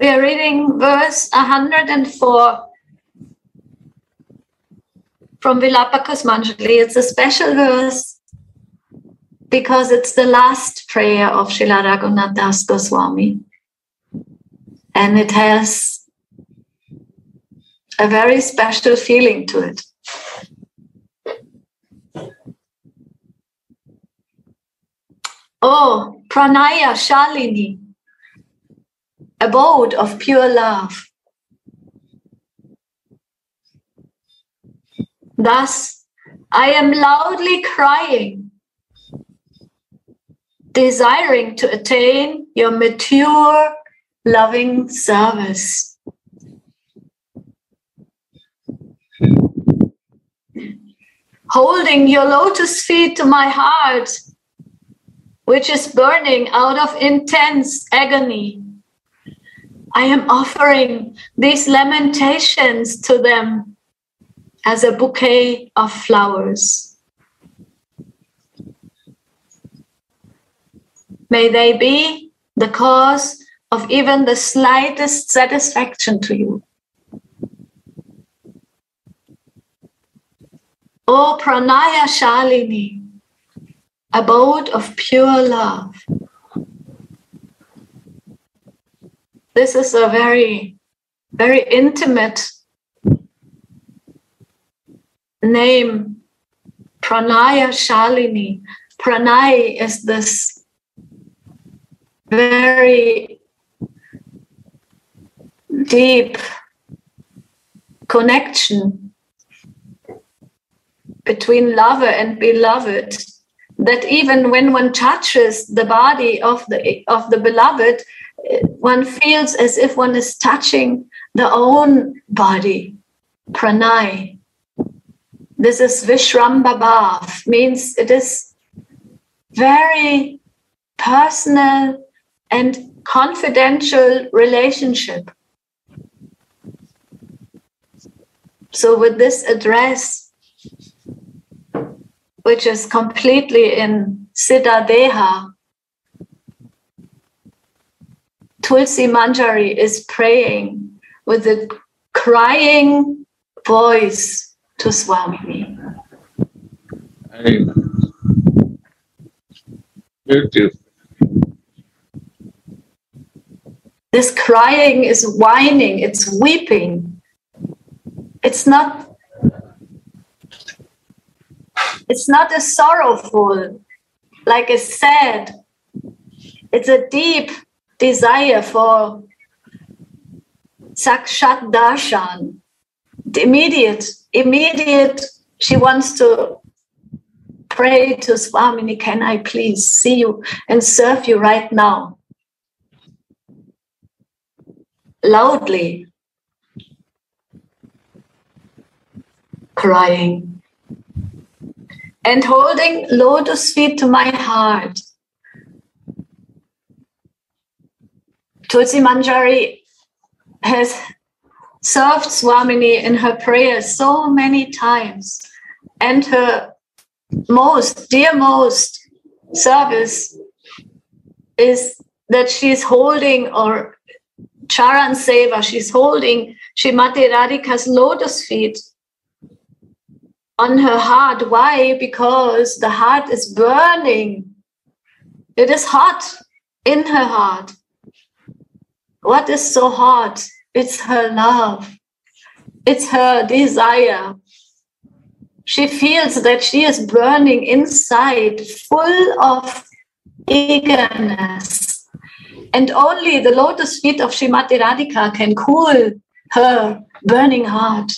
We are reading verse 104 from Vilapa Kusumanjali. It's a special verse because it's the last prayer of Srila Raghunath Das Goswami. And it has a very special feeling to it. Oh, Pranaya Shalini, abode of pure love. Thus, I am loudly crying, desiring to attain your mature, loving service. Holding your lotus feet to my heart, which is burning out of intense agony. I am offering these lamentations to them as a bouquet of flowers. May they be the cause of even the slightest satisfaction to you. O Pranaya Shalini, abode of pure love. This is a very, very intimate name, Pranaya Shalini. Pranay is this very deep connection between lover and beloved that even when one touches the body of the of the beloved one feels as if one is touching the own body pranay this is Vishrambhabhav, means it is very personal and confidential relationship. So with this address, which is completely in Siddha Deha, Tulsi Manjari is praying with a crying voice to Swami. Beautiful. This crying is whining, it's weeping. It's not it's not a sorrowful, like a sad. It's a deep desire for sakshat darshan, the immediate immediate she wants to pray to Swamini, can I please see you and serve you right now? Loudly crying and holding lotus feet to my heart. Tulsi Manjari has served Swamini in her prayers so many times, and her most dear most service is that she's holding or Charan Seva, she's holding Shrimati Radhika's lotus feet on her heart. Why? Because the heart is burning. It is hot in her heart. What is so hot? It's her love. It's her desire. She feels that she is burning inside, full of eagerness. And only the lotus feet of Shrimati Radhika can cool her burning heart.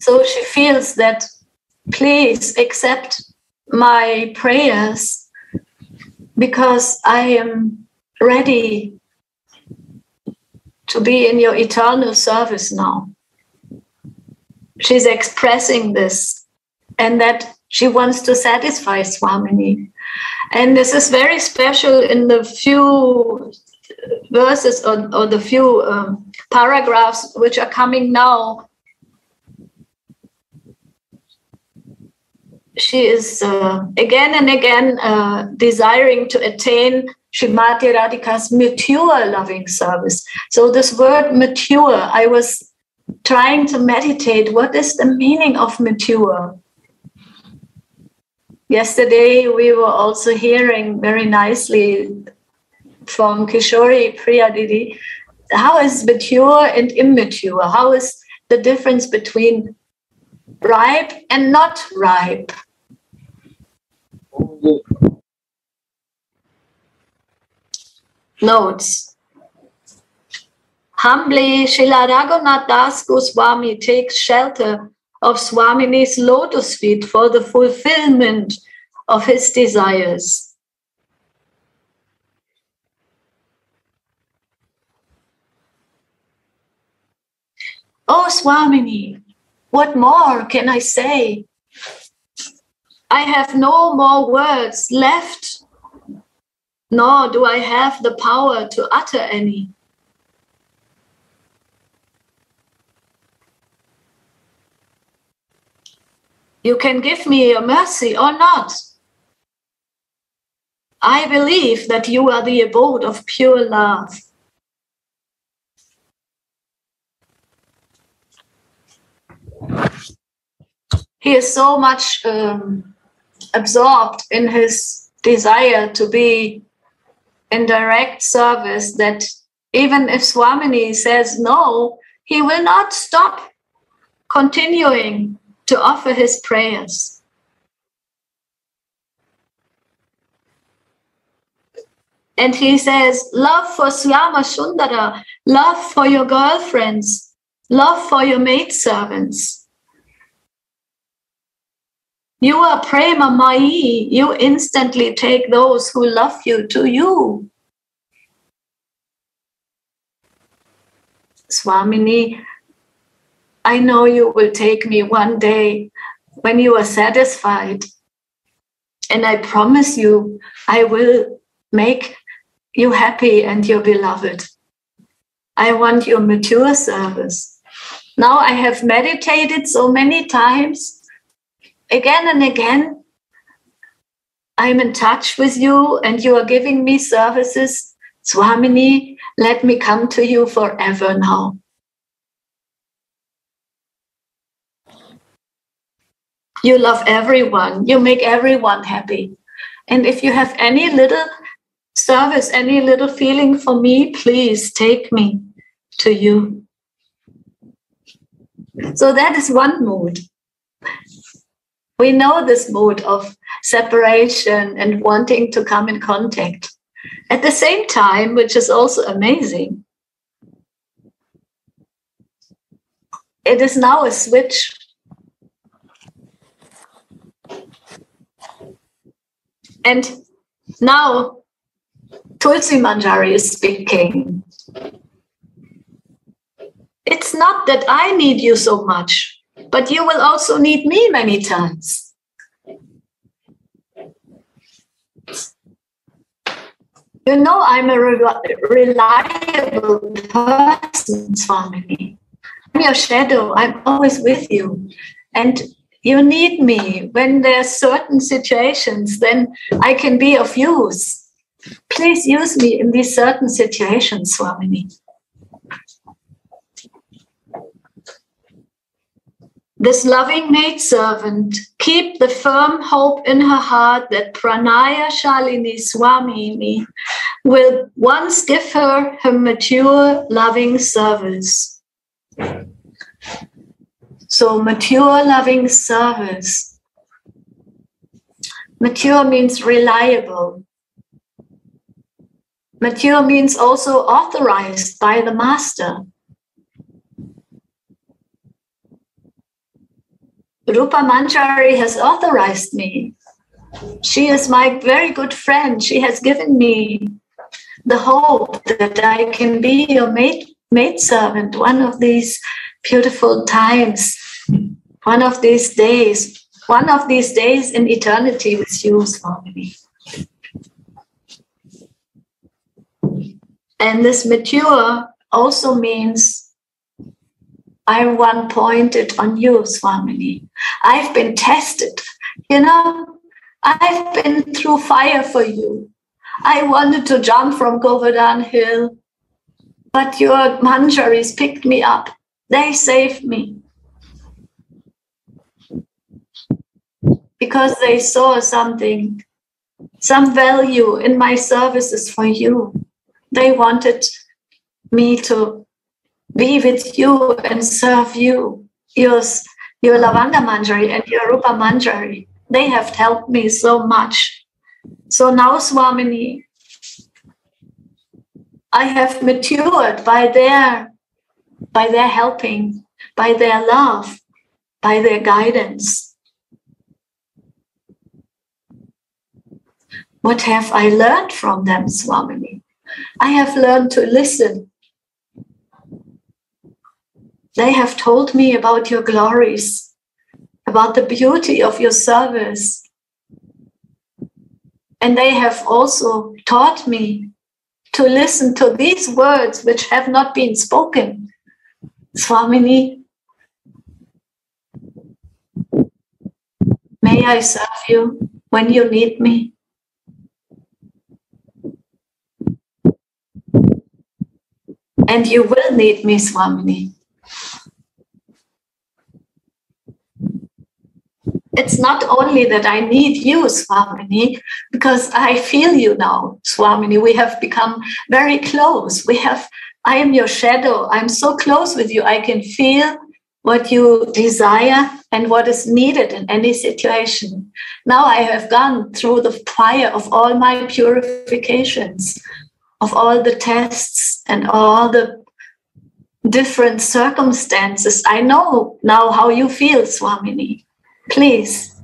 So she feels that, please accept my prayers because I am ready to be in your eternal service now. She's expressing this and that she wants to satisfy Swamini. And this is very special in the few verses or, or the few um, paragraphs which are coming now. She is uh, again and again uh, desiring to attain Srimati Radhika's mature loving service. So, this word mature, I was trying to meditate what is the meaning of mature? Yesterday, we were also hearing very nicely from Kishori Priyadidi how is mature and immature? How is the difference between ripe and not ripe? Notes. Humbly, Srila Raghunath Das Goswami takes shelter of Swamini's lotus feet for the fulfillment of his desires. Oh, Swamini, what more can I say? I have no more words left, nor do I have the power to utter any. You can give me your mercy or not. I believe that you are the abode of pure love. He is so much um, absorbed in his desire to be in direct service that even if Swamini says no, he will not stop continuing to offer his prayers. And he says, Love for Syama Sundara, love for your girlfriends, love for your maidservants. You are prema mai. You instantly take those who love you to you. Swamini, I know you will take me one day when you are satisfied. And I promise you, I will make you happy and your beloved. I want your mature service. Now I have meditated so many times again and again, I'm in touch with you and you are giving me services. Swamini, let me come to you forever now. You love everyone, you make everyone happy. And if you have any little service, any little feeling for me, please take me to you. So that is one mood. We know this mood of separation and wanting to come in contact. At the same time, which is also amazing, it is now a switch. And now Tulsi Manjari is speaking. It's not that I need you so much but you will also need me many times. You know, I'm a re- reliable person, Swamini. I'm your shadow. I'm always with you. And you need me. When there are certain situations, then I can be of use. Please use me in these certain situations, Swamini. This loving maidservant keep the firm hope in her heart that Pranaya Shalini Swamini will once give her her mature loving service. So, mature loving service. Mature means reliable. Mature means also authorized by the master. Rupa Manjari has authorized me. She is my very good friend. She has given me the hope that I can be your maid, maid servant one of these beautiful times, one of these days, one of these days in eternity with you, Swami. And this mature also means I one pointed on you, Swamini. I've been tested You know, I've been through fire for you. I wanted to jump from Govardhan Hill, but your manjaris picked me up. They saved me. Because they saw something, some value in my services for you. They wanted me to be with you and serve you. Your, your Lavanga Manjari and your Rupa Manjari, they have helped me so much. So now, Swamini, I have matured by their by their helping, by their love, by their guidance. What have I learned from them, Swamini? I have learned to listen. They have told me about your glories, about the beauty of your service. And they have also taught me to listen to these words which have not been spoken. Swamini, may I serve you when you need me? And you will need me, Swamini. It's not only that I need you, Swamini, because I feel you now, Swamini. We have become very close. We have, I am your shadow. I'm so close with you. I can feel what you desire and what is needed in any situation. Now I have gone through the fire of all my purifications of all the tests and all the different circumstances. I know now how you feel, Swamini. Please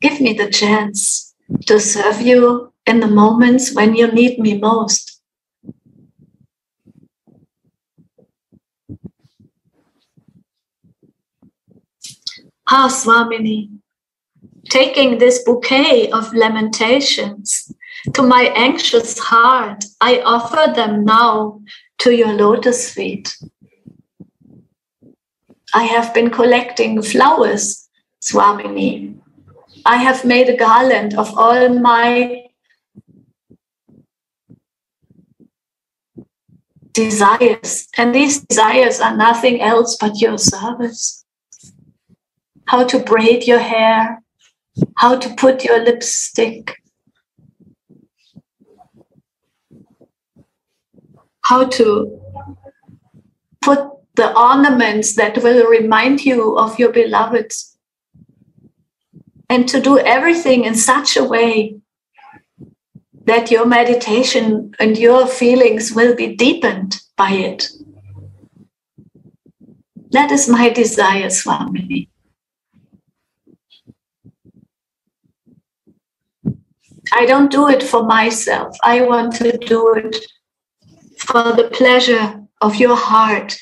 give me the chance to serve you in the moments when you need me most. Ah, Swamini, taking this bouquet of lamentations to my anxious heart, I offer them now to your lotus feet. I have been collecting flowers, Swamini. I have made a garland of all my desires, and these desires are nothing else but your service. How to braid your hair, how to put your lipstick, how to put the ornaments that will remind you of your beloved and to do everything in such a way that your meditation and your feelings will be deepened by it. That is my desire, Swamini. I don't do it for myself. I want to do it for the pleasure of your heart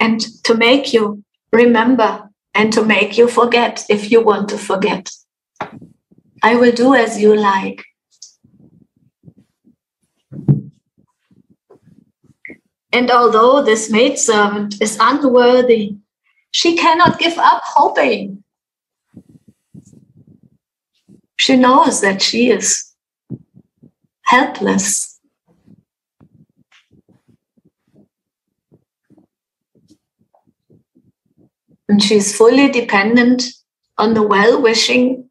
and to make you remember and to make you forget if you want to forget. I will do as you like. And although this maidservant is unworthy, she cannot give up hoping. She knows that she is helpless And she's fully dependent on the well wishing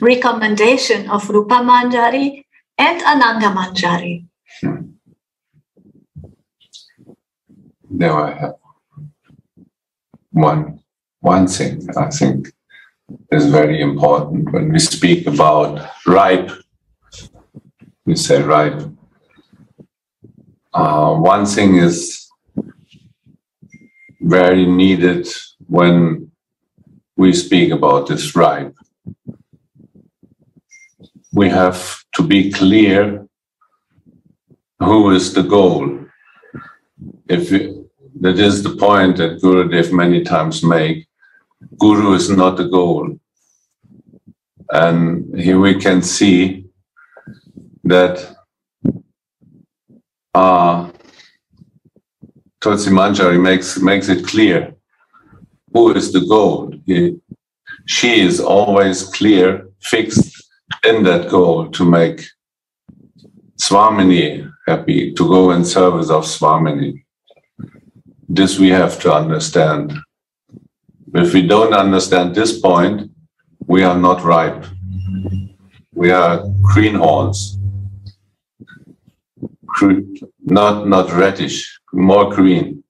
recommendation of Rupa Manjari and Ananga Manjari. Now I have one one thing I think is very important when we speak about ripe. We say ripe. Uh, one thing is very needed when we speak about this ripe. We have to be clear who is the goal. If that is the point that Gurudev many times make, Guru is not the goal. And here we can see that uh, Tulsi Manjari makes, makes it clear who is the goal. He, she is always clear, fixed in that goal to make Swamini happy, to go in service of Swamini. This we have to understand. If we don't understand this point, we are not ripe. We are greenhorns. Not, not reddish, more green.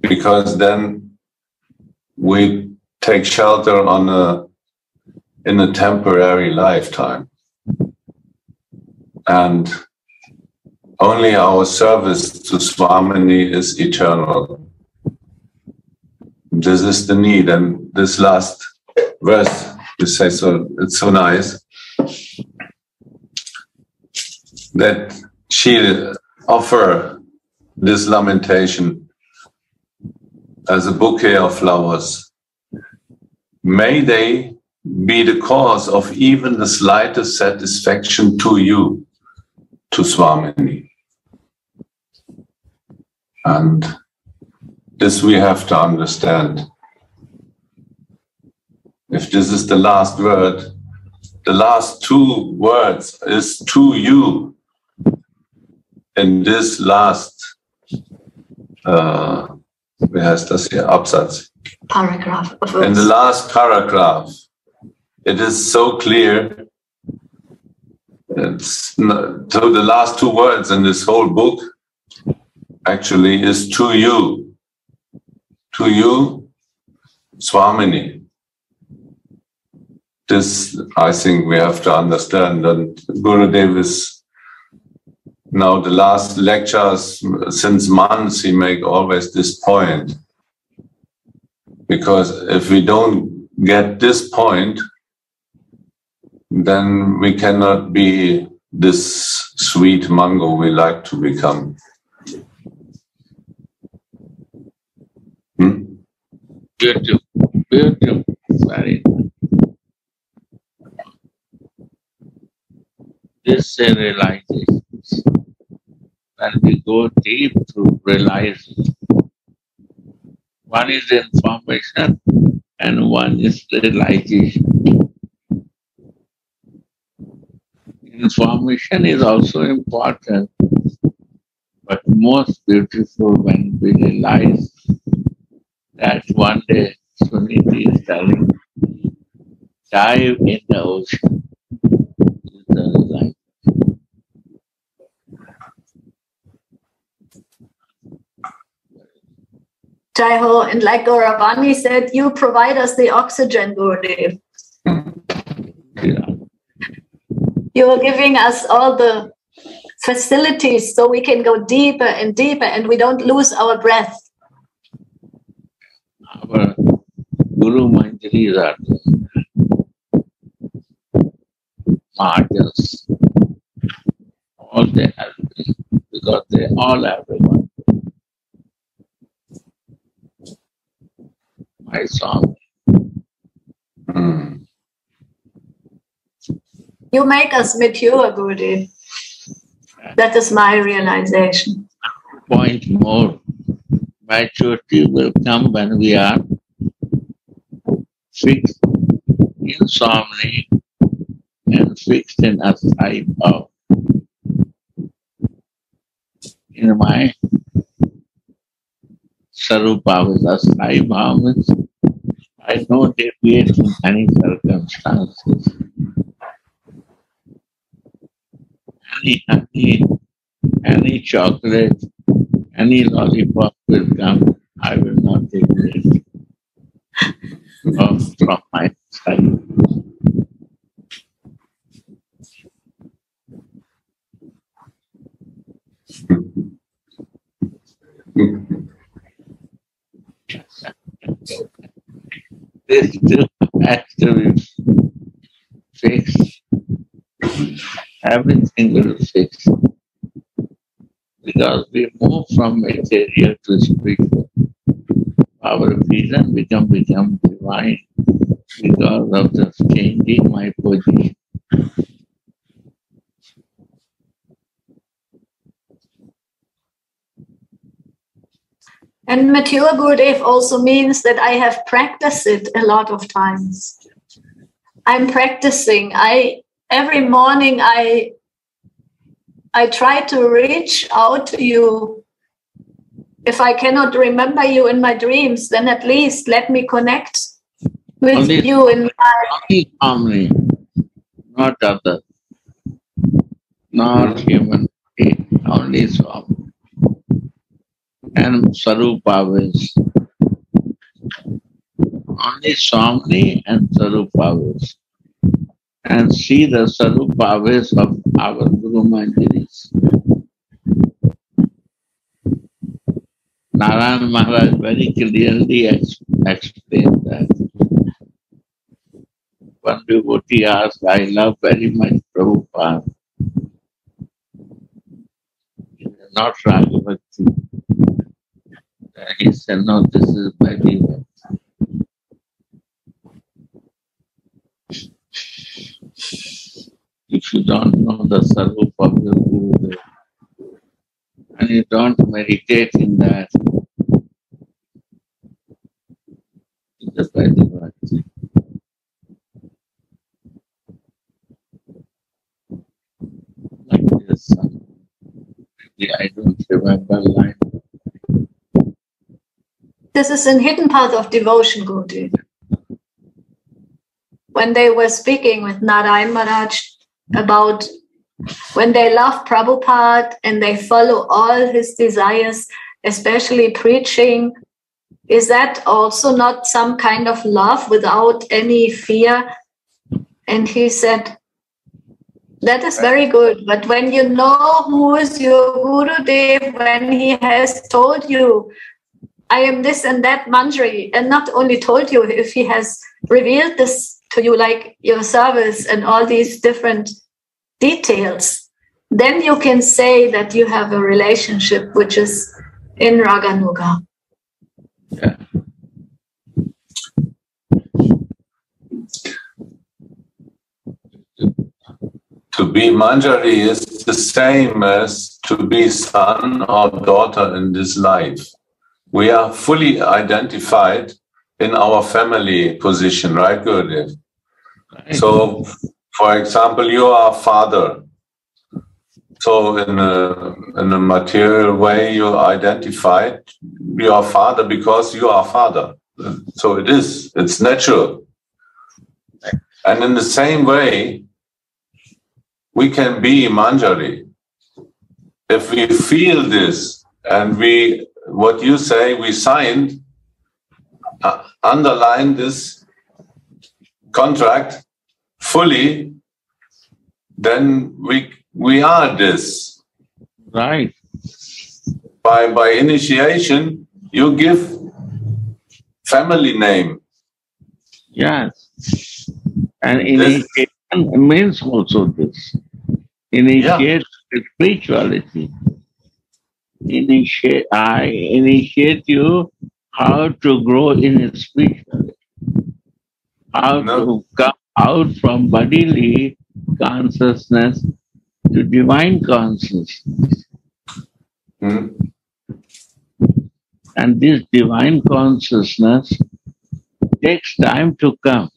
Because then we take shelter on a in a temporary lifetime. And only our service to Swamini is eternal. This is the need. And this last verse, you say so, it's so nice that she offer this lamentation as a bouquet of flowers. May they be the cause of even the slightest satisfaction to you, to Swamini. And this we have to understand. If this is the last word, the last two words is to you. In this last, uh, wie heißt das hier, Absatz? Paragraph. In the last paragraph, it is so clear. It's not, so the last two words in this whole book actually is to you. To you, Swamini. This, I think, we have to understand. And Gurudev is now the last lectures since months, he make always this point. Because if we don't get this point, then we cannot be this sweet mango we like to become. Hmm? Beautiful, beautiful, very This realization, when we go deep to realize, one is information and one is realization. Information is also important, but most beautiful when we realize that one day Suniti is telling, dive in the ocean. The. Jaiho, and like Gauravani said, you provide us the oxygen, Gurudev. Yeah. You're giving us all the facilities so we can go deeper and deeper and we don't lose our breath. Our Guru Manjaris are martyrs. All they have been, because they all have one. My song. Hmm. You make us mature, Gurudev. That is my realization. Point more. Maturity will come when we are fixed in Swamini and fixed in Asthai Bhav. In my Sarupa with Asthai Bhav means I know deviate in any circumstances. Any honey, any chocolate, any lollipop will come. I will not off from my side. Mm-hmm. This too has to be fixed. Everything will fix. Because we move from material to spiritual. Our vision become become divine because of the changing my position. And mature Gurudev also means that I have practiced it a lot of times. I'm practicing. I every morning I I try to reach out to you. If I cannot remember you in my dreams, then at least let me connect with only, you in my only harmony, not other, not human, only Swami and Sarupavis. Only Swami and Sarupavis. And see the Sarupavis of our Guru Manjaris. Narayan Maharaj very clearly ex explained that. One devotee asked, I love very much Prabhupada. Not Raghavati he said, no, this is by default. If you don't know the Sarup of the Guru, and you don't meditate in that, it's a bad Like this, I don't remember line. This is a hidden path of devotion, Guru. When they were speaking with Narayan Maharaj about when they love Prabhupada and they follow all his desires, especially preaching, is that also not some kind of love without any fear? And he said, that is very good. But when you know who is your Guru Dev, when he has told you I am this and that Manjari, and not only told you if he has revealed this to you, like your service and all these different details, then you can say that you have a relationship which is in Raganuga. Yeah. To be Manjari is the same as to be son or daughter in this life we are fully identified in our family position, right, Gurudev? Right. So, for example, you are father. So, in a, in a material way, you identified your father because you are father. So it is, it's natural. And in the same way, we can be Manjari. If we feel this and we what you say we signed uh, underline this contract fully, then we we are this. Right. By by initiation, you give family name. Yes. And initiation this, means also this. Initiate yeah. spirituality initiate, I initiate you how to grow in spirituality, how no. to come out from bodily consciousness to divine consciousness. Mm. And this divine consciousness takes time to come.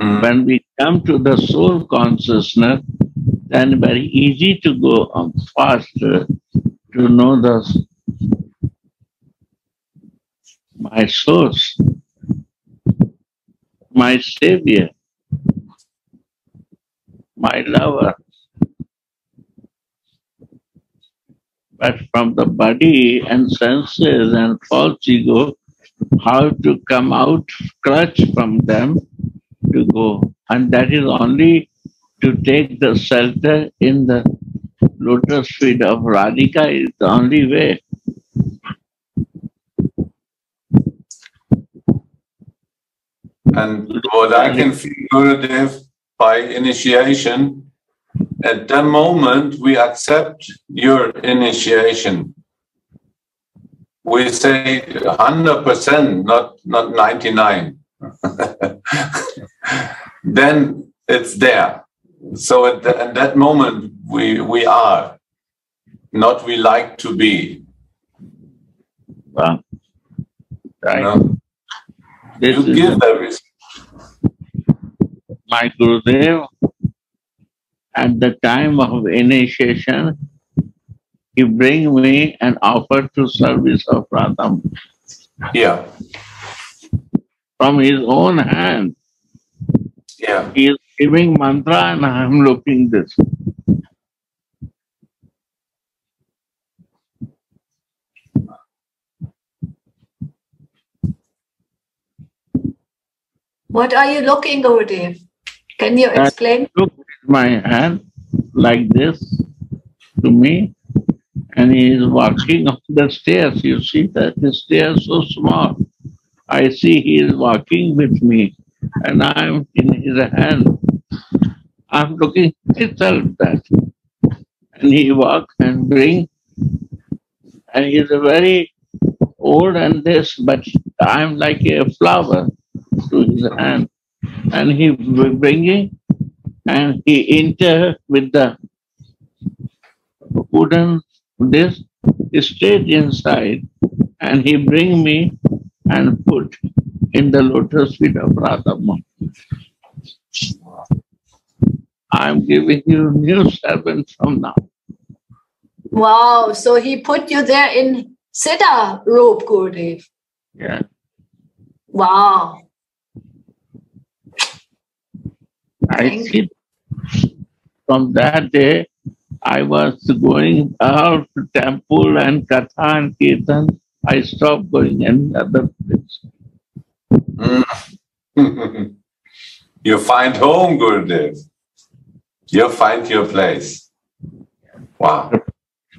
Mm. When we come to the soul consciousness, then very easy to go on faster to know the my source, my savior, my lover. But from the body and senses and false ego, how to come out, clutch from them to go. And that is only to take the shelter in the lotus feet of Radhika is the only way. And what I can feel, Gurudev, by initiation, at that moment we accept your initiation. We say 100%, not, not 99. then it's there. So at, the, at that moment, we, we are, not we like to be. Wow. Right? No. This You is give everything. my Gurudev. At the time of initiation, he bring me an offer to service of Radha Yeah, from his own hand. yeah. He is giving mantra and I am looking this. What are you looking, Gurudev? Can you explain? Look at my hand like this to me, and he is walking up the stairs. You see that the stairs so small. I see he is walking with me, and I am in his hand. I'm looking itself that, and he walk and bring, and he is a very old and this, but I'm like a flower to his hand, and he br- bringing and he enter with the wooden this straight inside and he bring me and put in the lotus feet of Radhamma. I'm giving you new servant from now. Wow. So he put you there in Siddha robe, Gurudev. Yeah. Wow. I Thank see from that day I was going out to temple and Katha and Kirtan. I stopped going any other place. Mm. you find home, Gurudev. You find your place. Wow.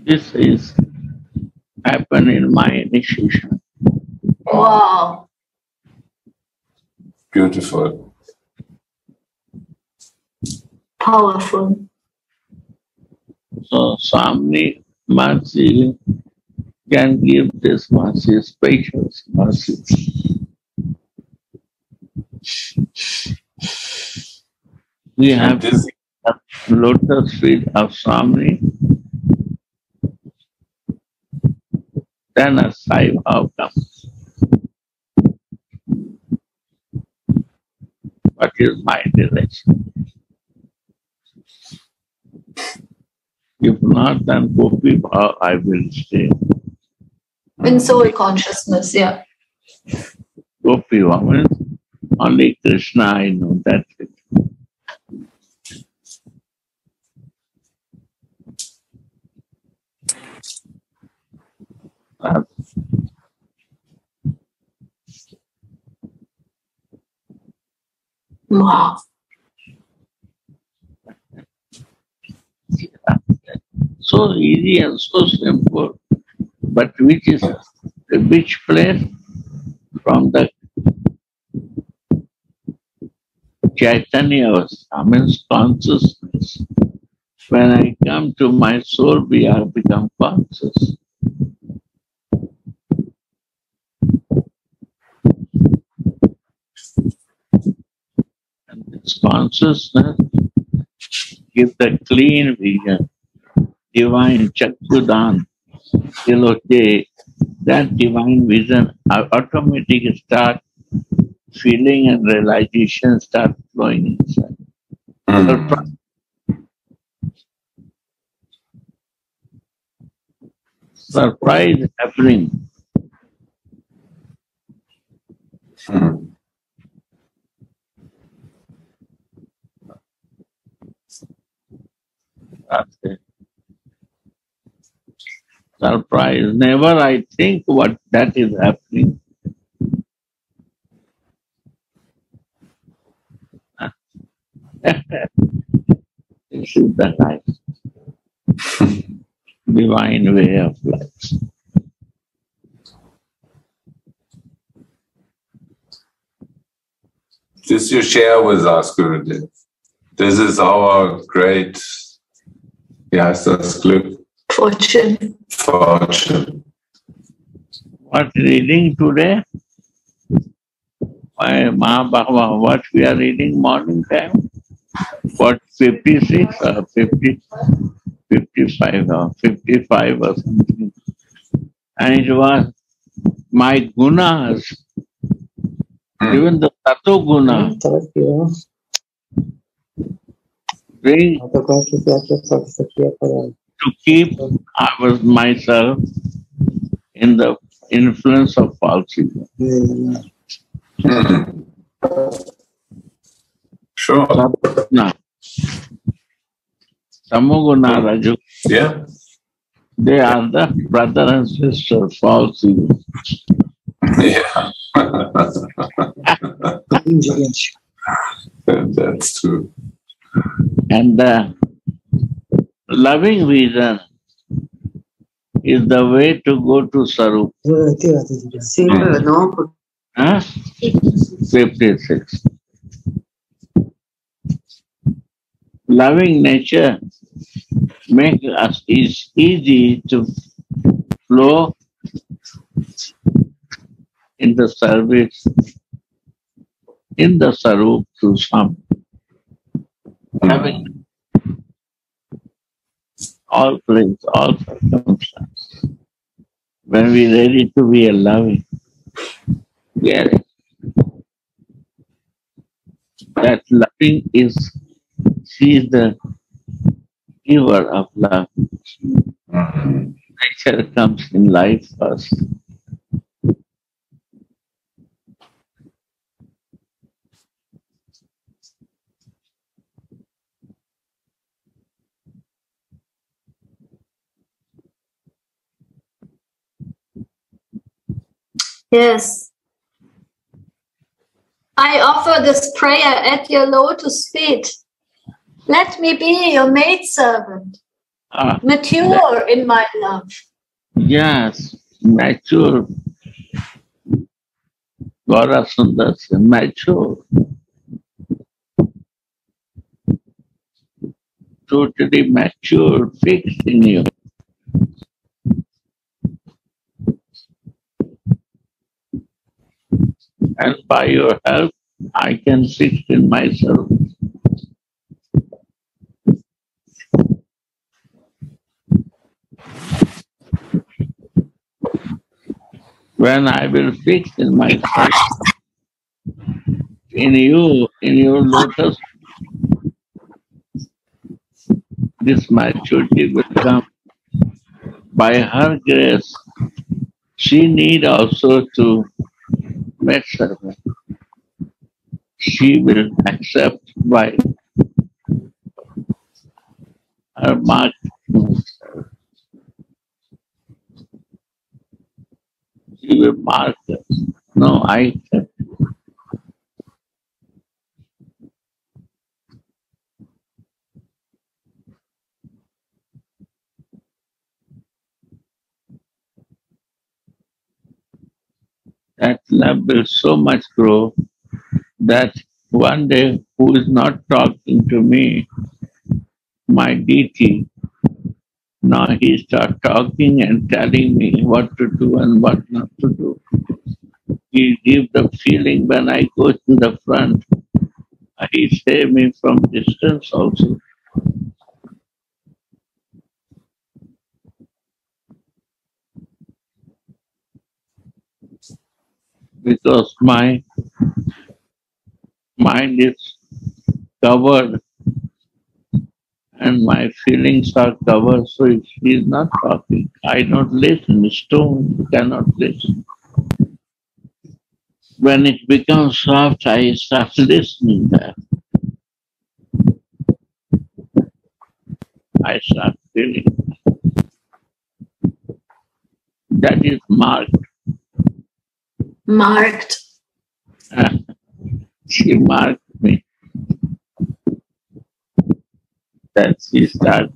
This is happened in my initiation. Wow. Beautiful. Powerful. So Swami mercy can give this mercy, special mercy. We have this, lotus feet of Swami. Then a Sai Bhav comes. What is my direction? If not, then Gopi Bhav I will stay. In soul consciousness, yeah. Gopi Bhav means only Krishna I know, that's Wow. so easy and so simple, but which is which place from the Chaitanya means consciousness. When I come to my soul, we are become conscious. And this consciousness give the clean vision, divine Chakkudan, Tiloke, that divine vision au- automatically start feeling and realization start flowing inside. Mm. Surprise. Happening. Surprise. Never I think what that is happening. this is the life. Divine way of life. This you share with us, Gurudev. This is our great, yes, heißt das, Glück, Fortune. Fortune. What reading today? My Mahabharata, what we are reading morning time? What, 56 or 50, 55 or 55 or something. And it was my gunas, Hmm. even the tato guna, Tokyo, bring autography Sakya Paran. to keep I was myself in the influence of false ego. Hmm. Sure. Now, Tamoguna, Raju, Yeah. they are the brother and sister false ego. Yeah. That's true. And the loving reason is the way to go to Sarup. Sì, no, Huh? 56. Loving nature makes us is easy to flow in the service in the Sarup to some. Having all place, all circumstances. When we ready to be a loving, it. That loving is, she is the giver of love. Mhm. Nature comes in life first. Yes. I offer this prayer at your lotus feet. Let me be your maidservant, Ah, mature in my love. yes, mature. Gora Sundar said, mature. Totally mature, fixed in you. And by your help, I can fix in myself. When I will fix in myself, in you, in your lotus, this maturity will come. By her grace, she need also to make servant. She will accept by her mark. She will mark us. No, I accept. that love will so much grow that one day who is not talking to me, my deity, now he start talking and telling me what to do and what not to do. He give the feeling when I go to the front, he save me from distance also. because my mind is covered and my feelings are covered, so if he is not talking, I don't listen. Stone cannot listen. When it becomes soft, I start listening there. I start feeling. That is marked. Marked. she marked Then she started.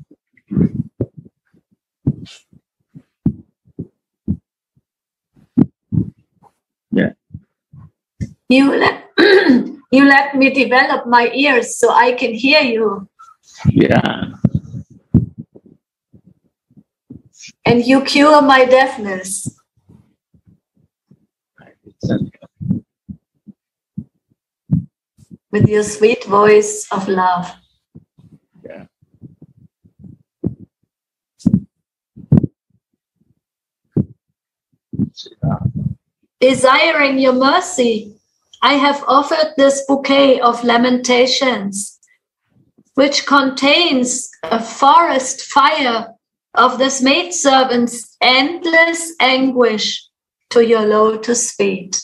Yeah, You let you let me develop my ears so I can hear you. yeah, And you cure my deafness. with your sweet voice of love. Desiring your mercy, I have offered this bouquet of lamentations, which contains a forest fire of this maidservant's endless anguish to your lotus feet.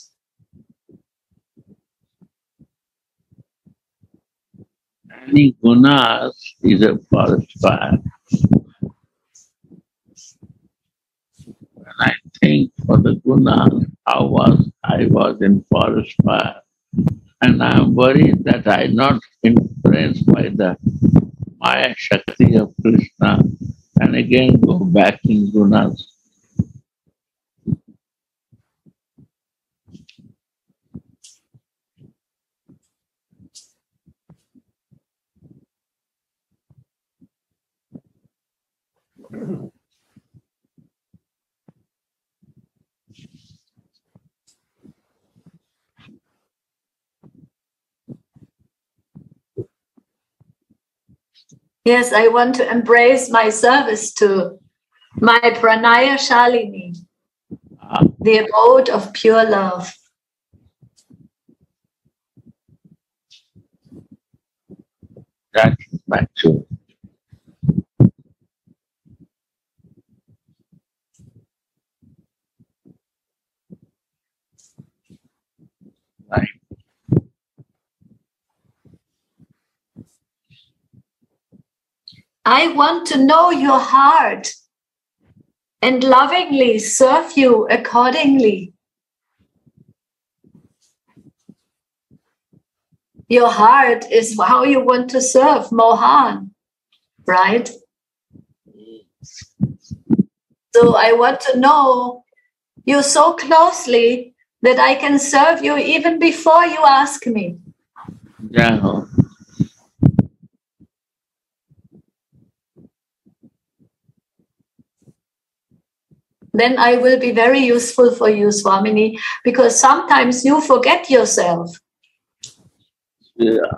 Any gunas is a forest fire. When I for the gunas, I was I was in forest fire, and I am worried that I am not influenced by the Maya Shakti of Krishna, and again go back in gunas. Yes, I want to embrace my service to my Pranaya Shalini, the abode of pure love. that's. Right. I want to know your heart and lovingly serve you accordingly. Your heart is how you want to serve Mohan, right? So I want to know you so closely that I can serve you even before you ask me. Yeah. Then I will be very useful for you, Swamini, because sometimes you forget yourself. Yeah.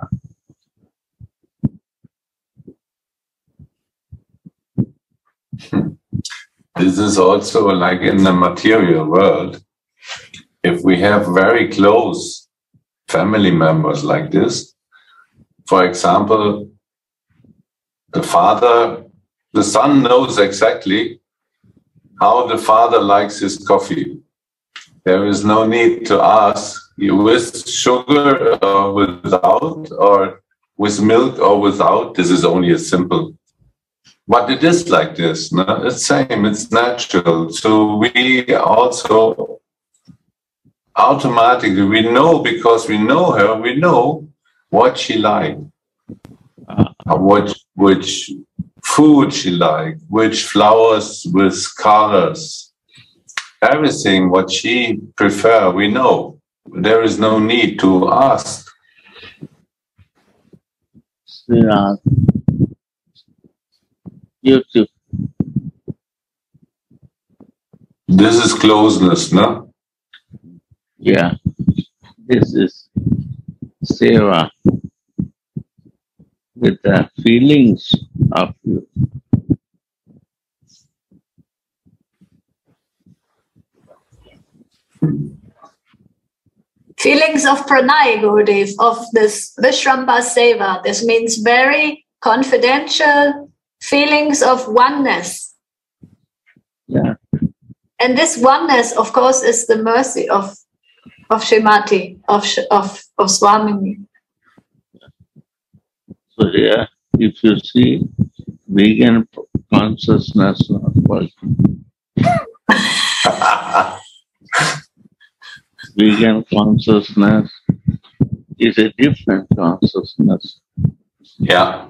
This is also like in the material world. If we have very close family members like this, for example, the father, the son knows exactly how the father likes his coffee. There is no need to ask with sugar or without, or with milk or without. This is only a simple but it is like this. No? It's same. It's natural. So we also automatically we know because we know her. We know what she liked, Ah, uh, what which food she liked, which flowers with colors, everything what she prefer. We know. There is no need to ask. yeah. Beautiful. This is closeness, no? Yeah. This is Seva with the feelings of you. Feelings of pranay, Gurudev, of this Vishramba Seva. This means very confidential feelings of oneness. Yeah. And this oneness, of course, is the mercy of of Shrimati, of, of, of Swamini. So here, if you see vegan consciousness not working, vegan consciousness is a different consciousness. yeah.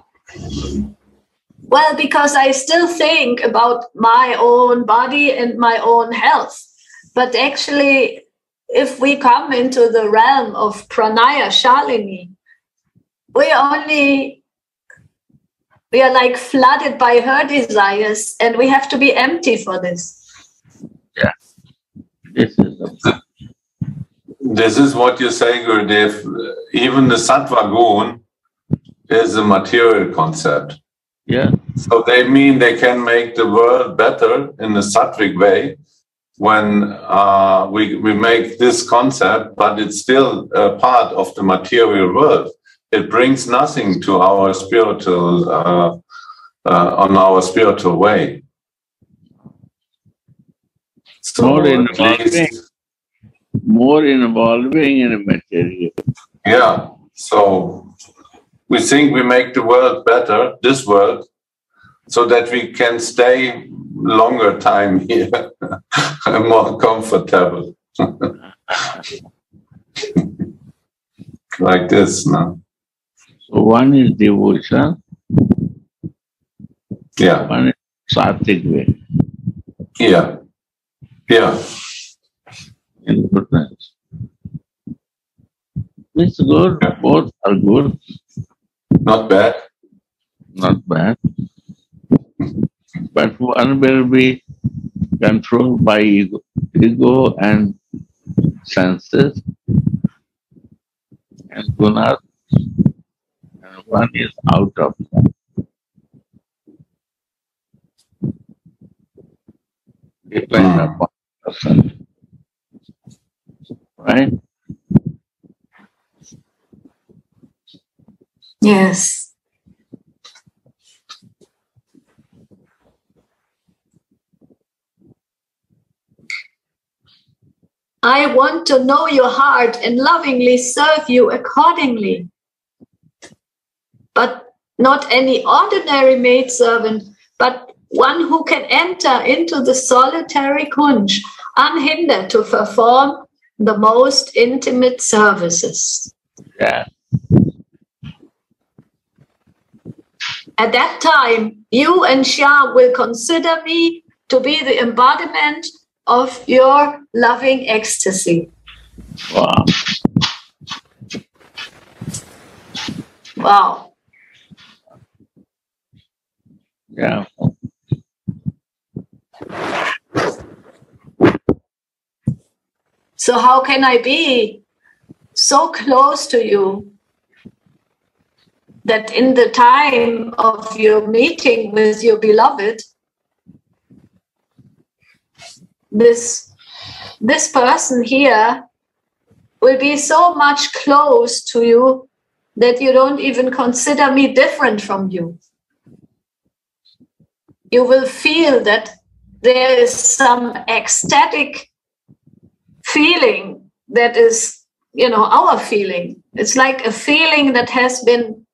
Well, because I still think about my own body and my own health. But actually, if we come into the realm of pranaya shalini, we only we are like flooded by her desires and we have to be empty for this. yeah This is the This is what you say, Gurudev. Even the sattva gun is a material concept. yeah, So they mean they can make the world better in a sattvic way. when uh, we, we make this concept, but it's still a part of the material world. It brings nothing to our spiritual, uh, uh, on our spiritual way. So More involving. More involving in material. Yeah. So we think we make the world better, this world, so that we can stay longer time here and more comfortable. like this, no? So one is devotion, Yeah, one is sattvic way. Yeah, yeah, in goodness. It's good, both are good, not bad. not bad. But one will be controlled by ego, ego and senses. And gunas, and one is out of Hmm. upon person. Right? Yes. I want to know your heart and lovingly serve you accordingly. But not any ordinary maidservant, but one who can enter into the solitary kunj unhindered to perform the most intimate services. Yeah. At that time, you and Shah will consider me to be the embodiment of your loving ecstasy. Wow. Wow. Yeah. So, how can I be so close to you that in the time of your meeting with your beloved, this, this person here will be so much close to you that you don't even consider me different from you? You will feel that there is some ecstatic feeling that is you know our feeling. It's like a feeling that has been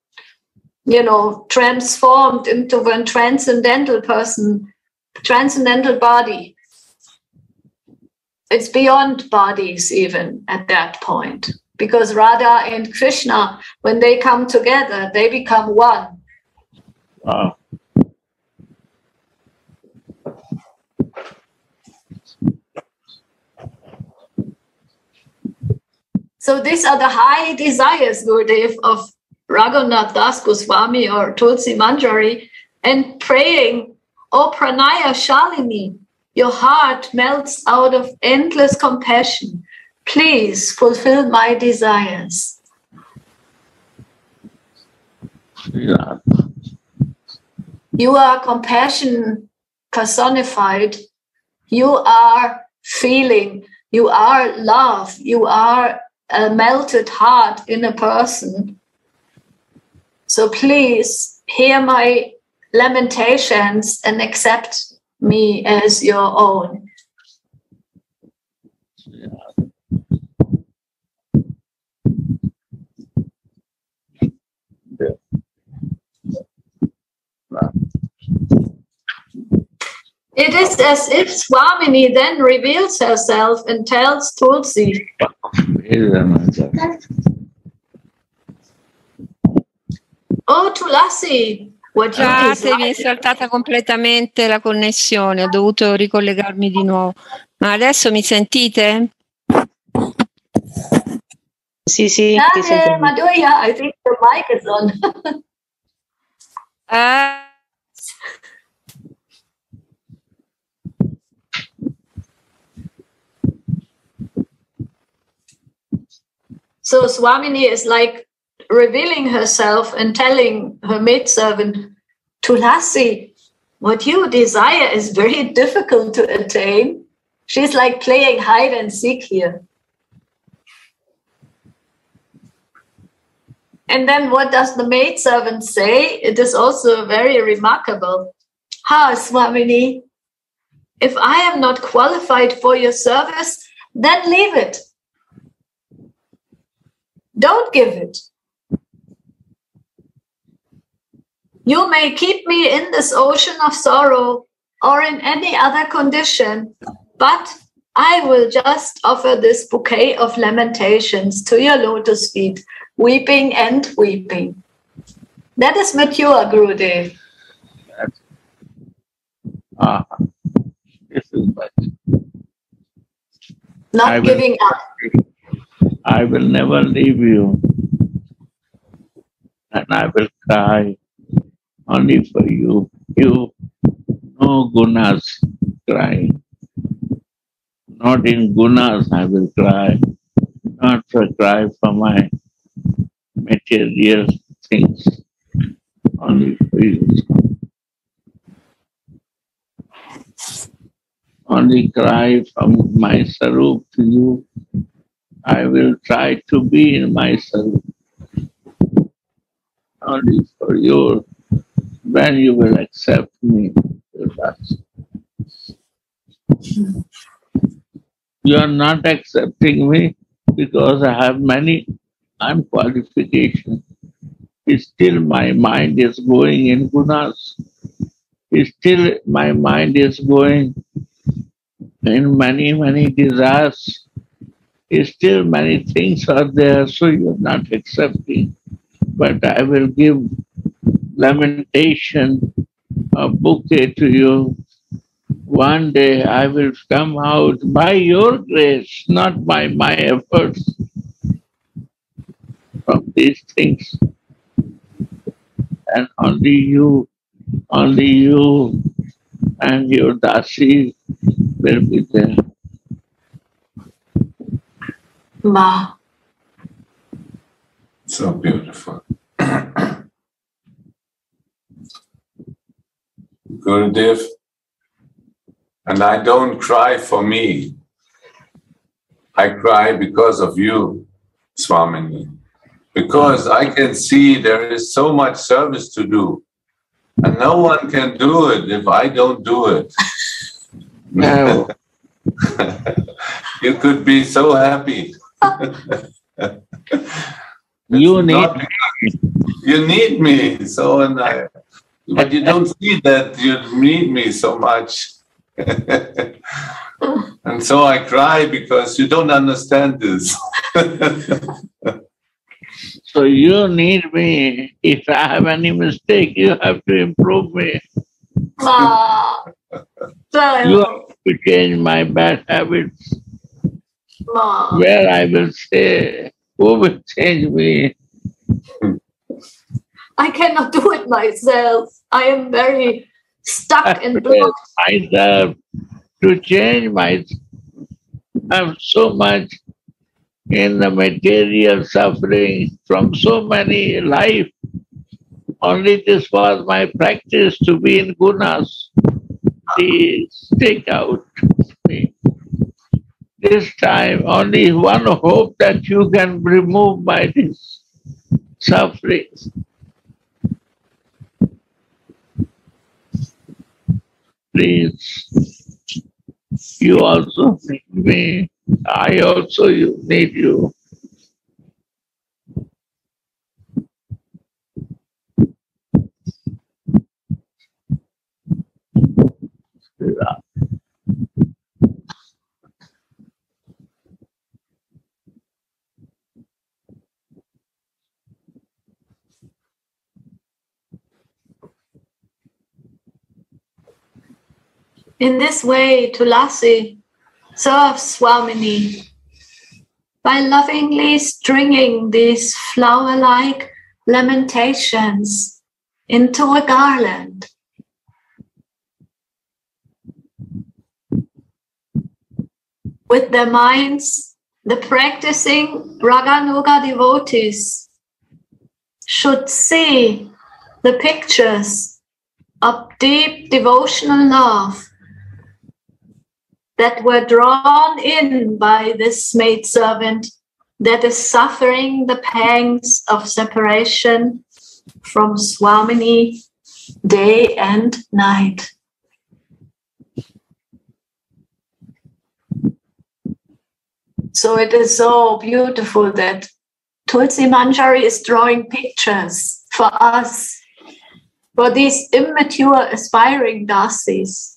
you know transformed into a transcendental person transcendental body. It's beyond bodies even at that point because radha and krishna when they come together they become one. Wow. So these are the high desires, Gurudev, of Raghunath Das Goswami or Tulsi Manjari, and praying, O Pranaya Shalini, your heart melts out of endless compassion. Please fulfill my desires. Yeah. You are compassion personified. You are feeling. You are love. You are a melted heart in a person. So please hear my lamentations and accept me as your own. It is as if Swamini then reveals herself and tells Tulsi. Oh, Tulasi, what you Scusate, mi è saltata completamente la connessione, ho dovuto ricollegarmi di nuovo. Ma adesso mi sentite? Sì, sì, sento. Madhurya, I think the mic is on. Ah, So Swamini is like revealing herself and telling her maidservant, Tulasi, what you desire is very difficult to attain. She's like playing hide and seek here. And then what does the maidservant say? It is also very remarkable. Ha, Swamini, if I am not qualified for your service, then leave it. Don't give it. You may keep me in this ocean of sorrow or in any other condition, but I will just offer this bouquet of lamentations to your lotus feet, weeping and weeping. That is mature, Gurudev. Ah, this is but Not I will- giving up. I will never leave you. And I will cry only for you. You, no gunas crying. Not in gunas I will cry. Not for cry for my material things. Only for you. Only cry from my sarup to you. I will try to be in myself. Only for you, when you will accept me. You are not accepting me because I have many unqualifications. Still, my mind is going in gunas. Still, my mind is going in many, many desires still many things are there, so you're not accepting. But I will give lamentation, a bouquet to you. One day I will come out by your grace, not by my efforts, from these things. And only you, only you and your Dasi will be there. Ma. So beautiful. Gurudev, and I don't cry for me. I cry because of you, Swamini. Because I can see there is so much service to do. And no one can do it if I don't do it. No. you could be so happy. You need not you need me so and I, but you don't see that you need me so much and so i cry because you don't understand this So you need me. If I have any mistake, you have to improve me. Ma. You have to change my bad habits. Ma. Where I will say, who will change me? I cannot do it myself. I am very stuck and blocked. Myself to change my. I'm so much in the material suffering from so many life. Only this was my practice to be in gunas. Please take out me. This time, only one hope that you can remove my this suffering. Please, you also need me. I also you need you. In this way, Tulasi serves Swamini by lovingly stringing these flower like lamentations into a garland. With their minds, the practicing Raganuga devotees should see the pictures of deep devotional love that were drawn in by this maidservant that is suffering the pangs of separation from Swamini day and night. So it is so beautiful that Tulsi Manjari is drawing pictures for us, for these immature aspiring dasis.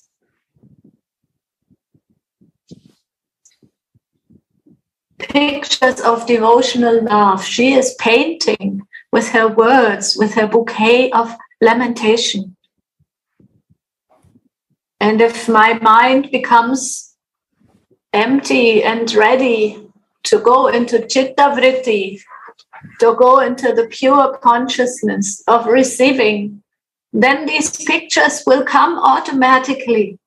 Pictures of devotional love. She is painting with her words, with her bouquet of lamentation. And if my mind becomes empty and ready to go into chitta vritti, to go into the pure consciousness of receiving, then these pictures will come automatically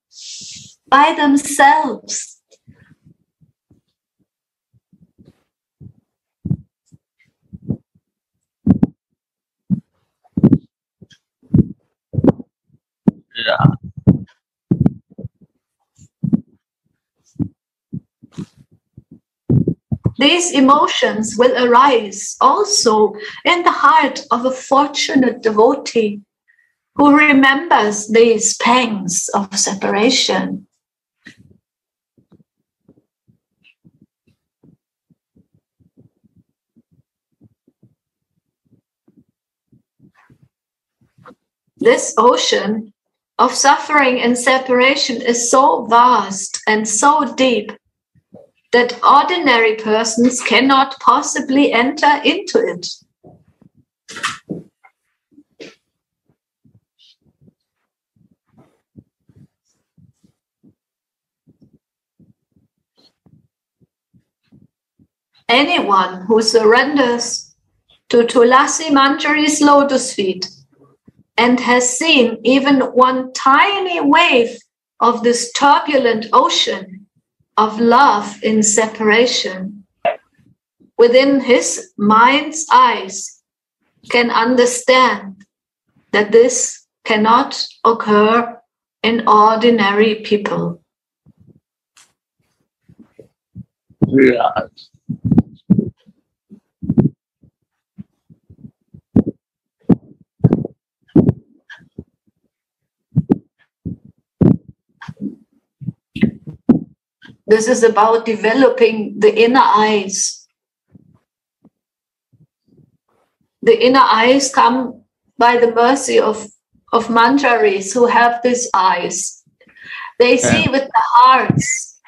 by themselves. Yeah. These emotions will arise also in the heart of a fortunate devotee who remembers these pangs of separation. This ocean of suffering and separation is so vast and so deep that ordinary persons cannot possibly enter into it. Anyone who surrenders to Tulasi Manjari's lotus feet and has seen even one tiny wave of this turbulent ocean of love in separation within his mind's eyes can understand that this cannot occur in ordinary people. Yeah. This is about developing the inner eyes. The inner eyes come by the mercy of, of manjaris who have these eyes. They see Yeah. with the hearts.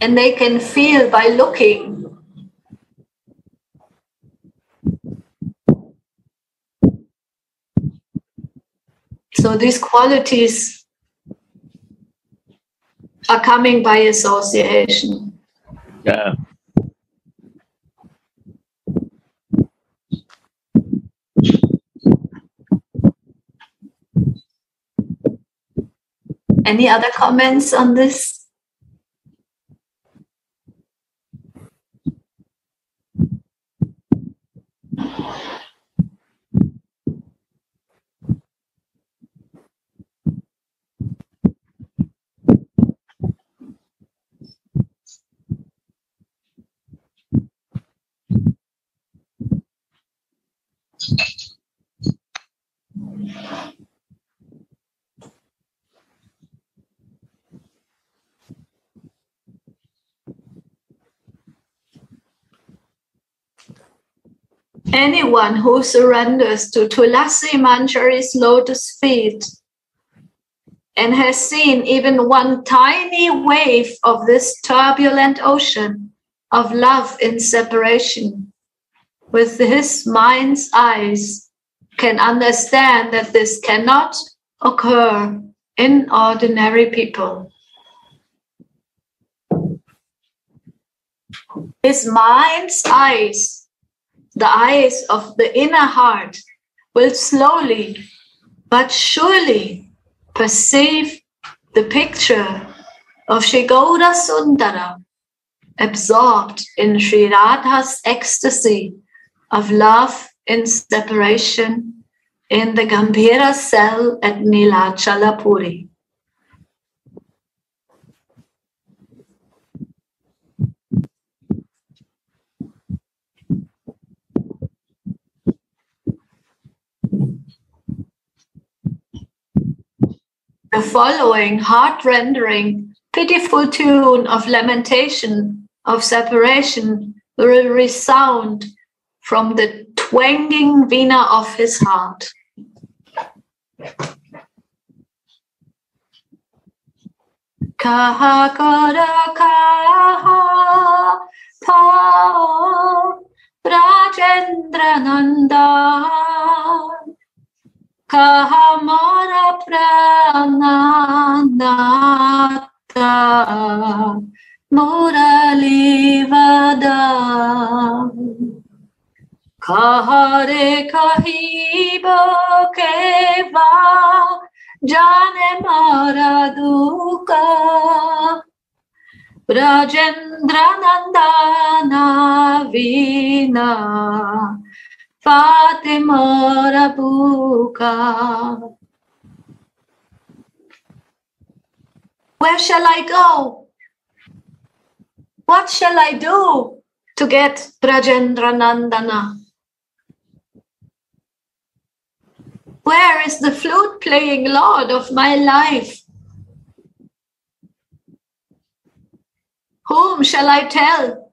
And they can feel by looking. So these qualities are coming by association. Yeah. Any other comments on this? Anyone who surrenders to Tulasi Manjari's lotus feet and has seen even one tiny wave of this turbulent ocean of love in separation with his mind's eyes can understand that this cannot occur in ordinary people. His mind's eyes the eyes of the inner heart will slowly but surely perceive the picture of Sri Gaura Sundara absorbed in Sri Radha's ecstasy of love in separation in the Gambhira cell at Nilachalapuri. The following heart rendering, pitiful tune of lamentation, of separation will resound from the twanging vina of his heart. Kaha kaha pa Brajendra Nandan हमारा प्राणानाता मुरली वदा। कहरे कहिब केवा जाने मारा दुका। ब्रजेन्द्र नंदना Veena Fatima temor. Where shall I go? What shall I do to get Brajendra Nandana? Where is the flute playing Lord of my life? Whom shall I tell?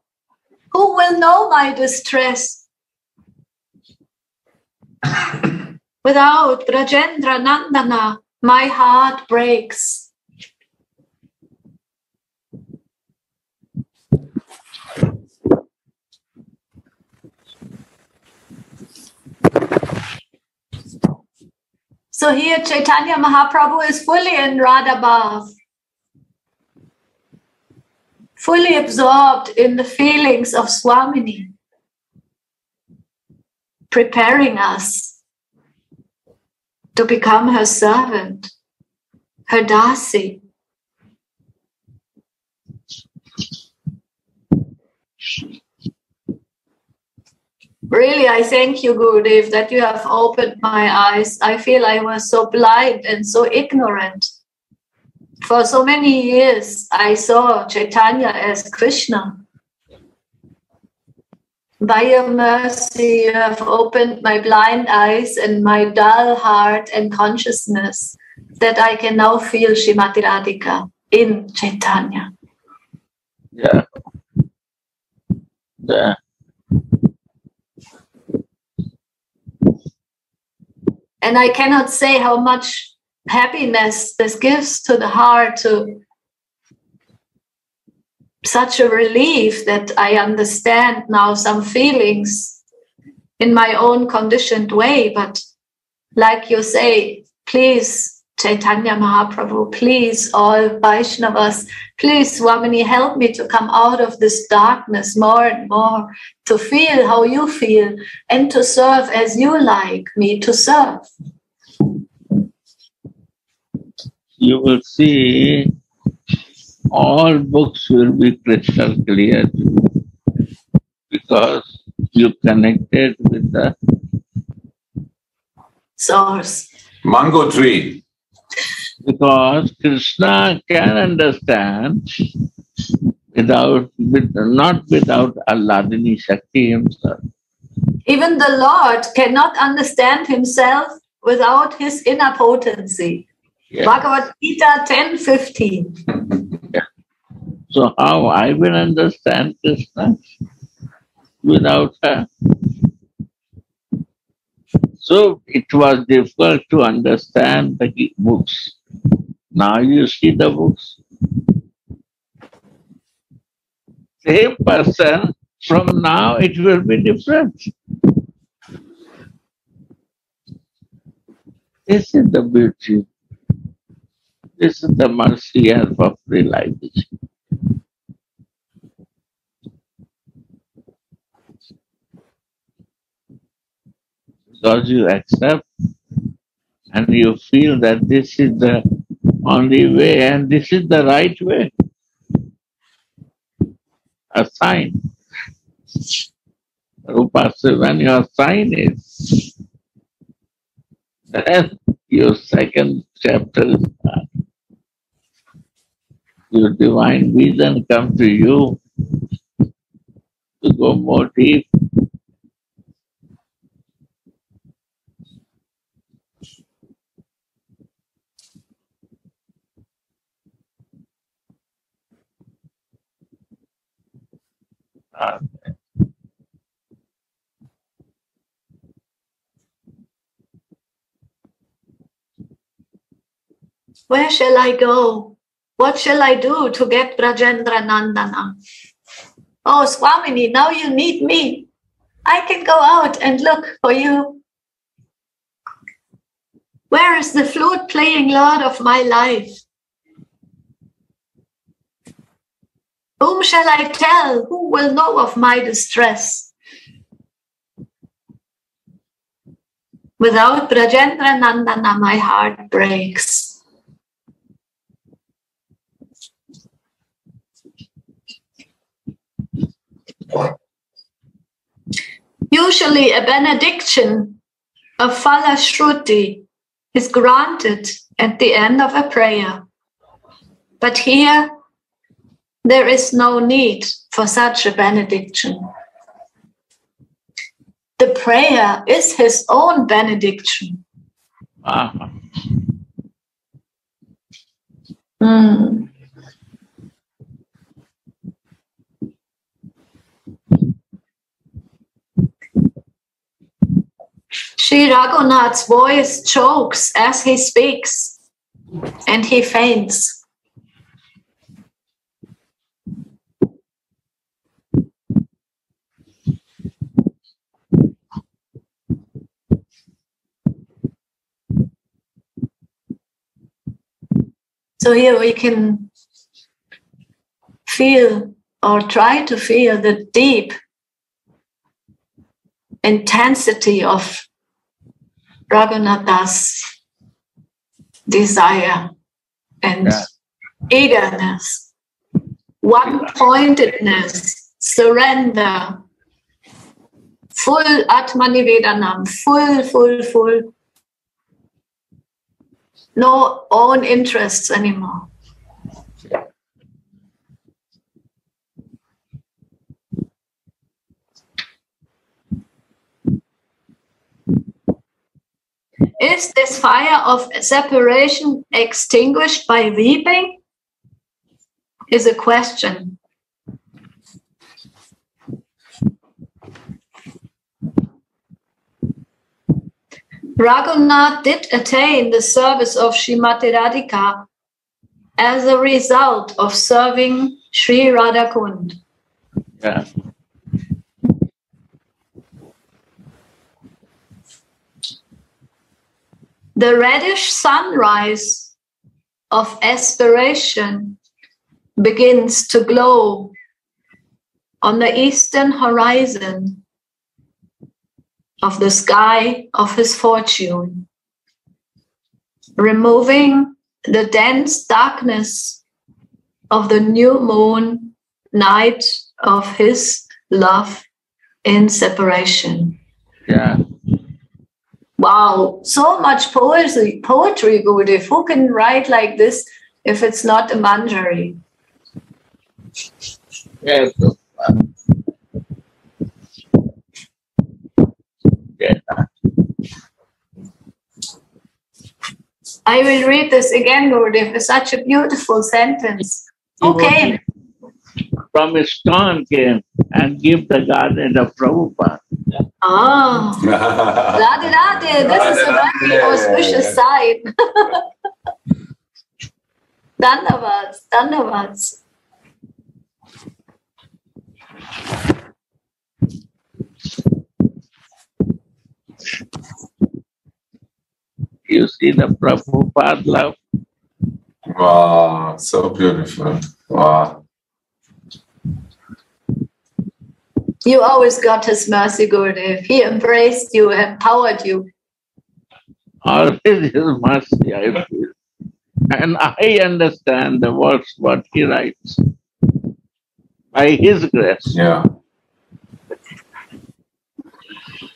Who will know my distress? Without Brajendra Nandana, my heart breaks. So here Chaitanya Mahaprabhu is fully in Radha Bhav, fully absorbed in the feelings of Swamini, preparing us to become her servant, her dasi. Really, I thank you, Gurudev, that you have opened my eyes. I feel I was so blind and so ignorant. For so many years, I saw Chaitanya as Krishna. By your mercy, you have opened my blind eyes and my dull heart and consciousness that I can now feel Shrimati Radhika in Chaitanya. Yeah. Yeah. And I cannot say how much happiness this gives to the heart to such a relief that I understand now some feelings in my own conditioned way. But like you say, please, Chaitanya Mahaprabhu, please, all Vaishnavas, please, Swamini, help me to come out of this darkness more and more, to feel how you feel, and to serve as you like me to serve. You will see all books will be crystal clear to you because you connected with the Source. Mango tree. because Krishna can understand without with, not without Ahladini Shakti himself. Even the Lord cannot understand himself without his inner potency. Yeah. Bhagavad Gita 10 15. So how I will understand Krishna without her? So it was difficult to understand the books. Now you see the books. Same person, from now it will be different. This is the beauty. This is the mercy of realization. Because you accept and you feel that this is the only way and this is the right way. A sign. Rupa says, when your sign is, then your second chapter is done. Your divine vision come to you to go more deep. Where shall I go? What shall I do to get Brajendra Nandana? Oh, Swamini, now you need me. I can go out and look for you. Where is the flute playing Lord of my life? Whom shall I tell? Who will know of my distress? Without Brajendra Nandana, my heart breaks. Usually, a benediction of Phala Shruti is granted at the end of a prayer. But here, there is no need for such a benediction. The prayer is his own benediction. Ah, Mm. Sri Raghunath's voice chokes as he speaks and he faints. So here we can feel or try to feel the deep intensity of Raghunatha's desire and Yeah. eagerness, one pointedness, surrender, full Atmanivedanam, full, full, full, no own interests anymore. Is this fire of separation extinguished by weeping? Is a question. Raghunath did attain the service of Srimati Radhika as a result of serving Sri Radhakund. yeah. The reddish sunrise of aspiration begins to glow on the eastern horizon of the sky of his fortune, removing the dense darkness of the new moon night of his love in separation. Yeah. Wow, so much poetry, poetry, Gurudev. Who can write like this if it's not a manjari? Yes. Yeah. I will read this again, Gurudev. It's such a beautiful sentence. Okay, From ISKCON came and give the garden of Prabhupada. ah, Radhe Radhe, this is a very Radhe. auspicious sign. Dandavats, Dandavats. You see the Prabhupada love. Wow, so beautiful. Wow. You always got his mercy, Gurudev. He embraced you, empowered you. Always his mercy, I feel. And I understand the words what he writes. By his grace. Yeah.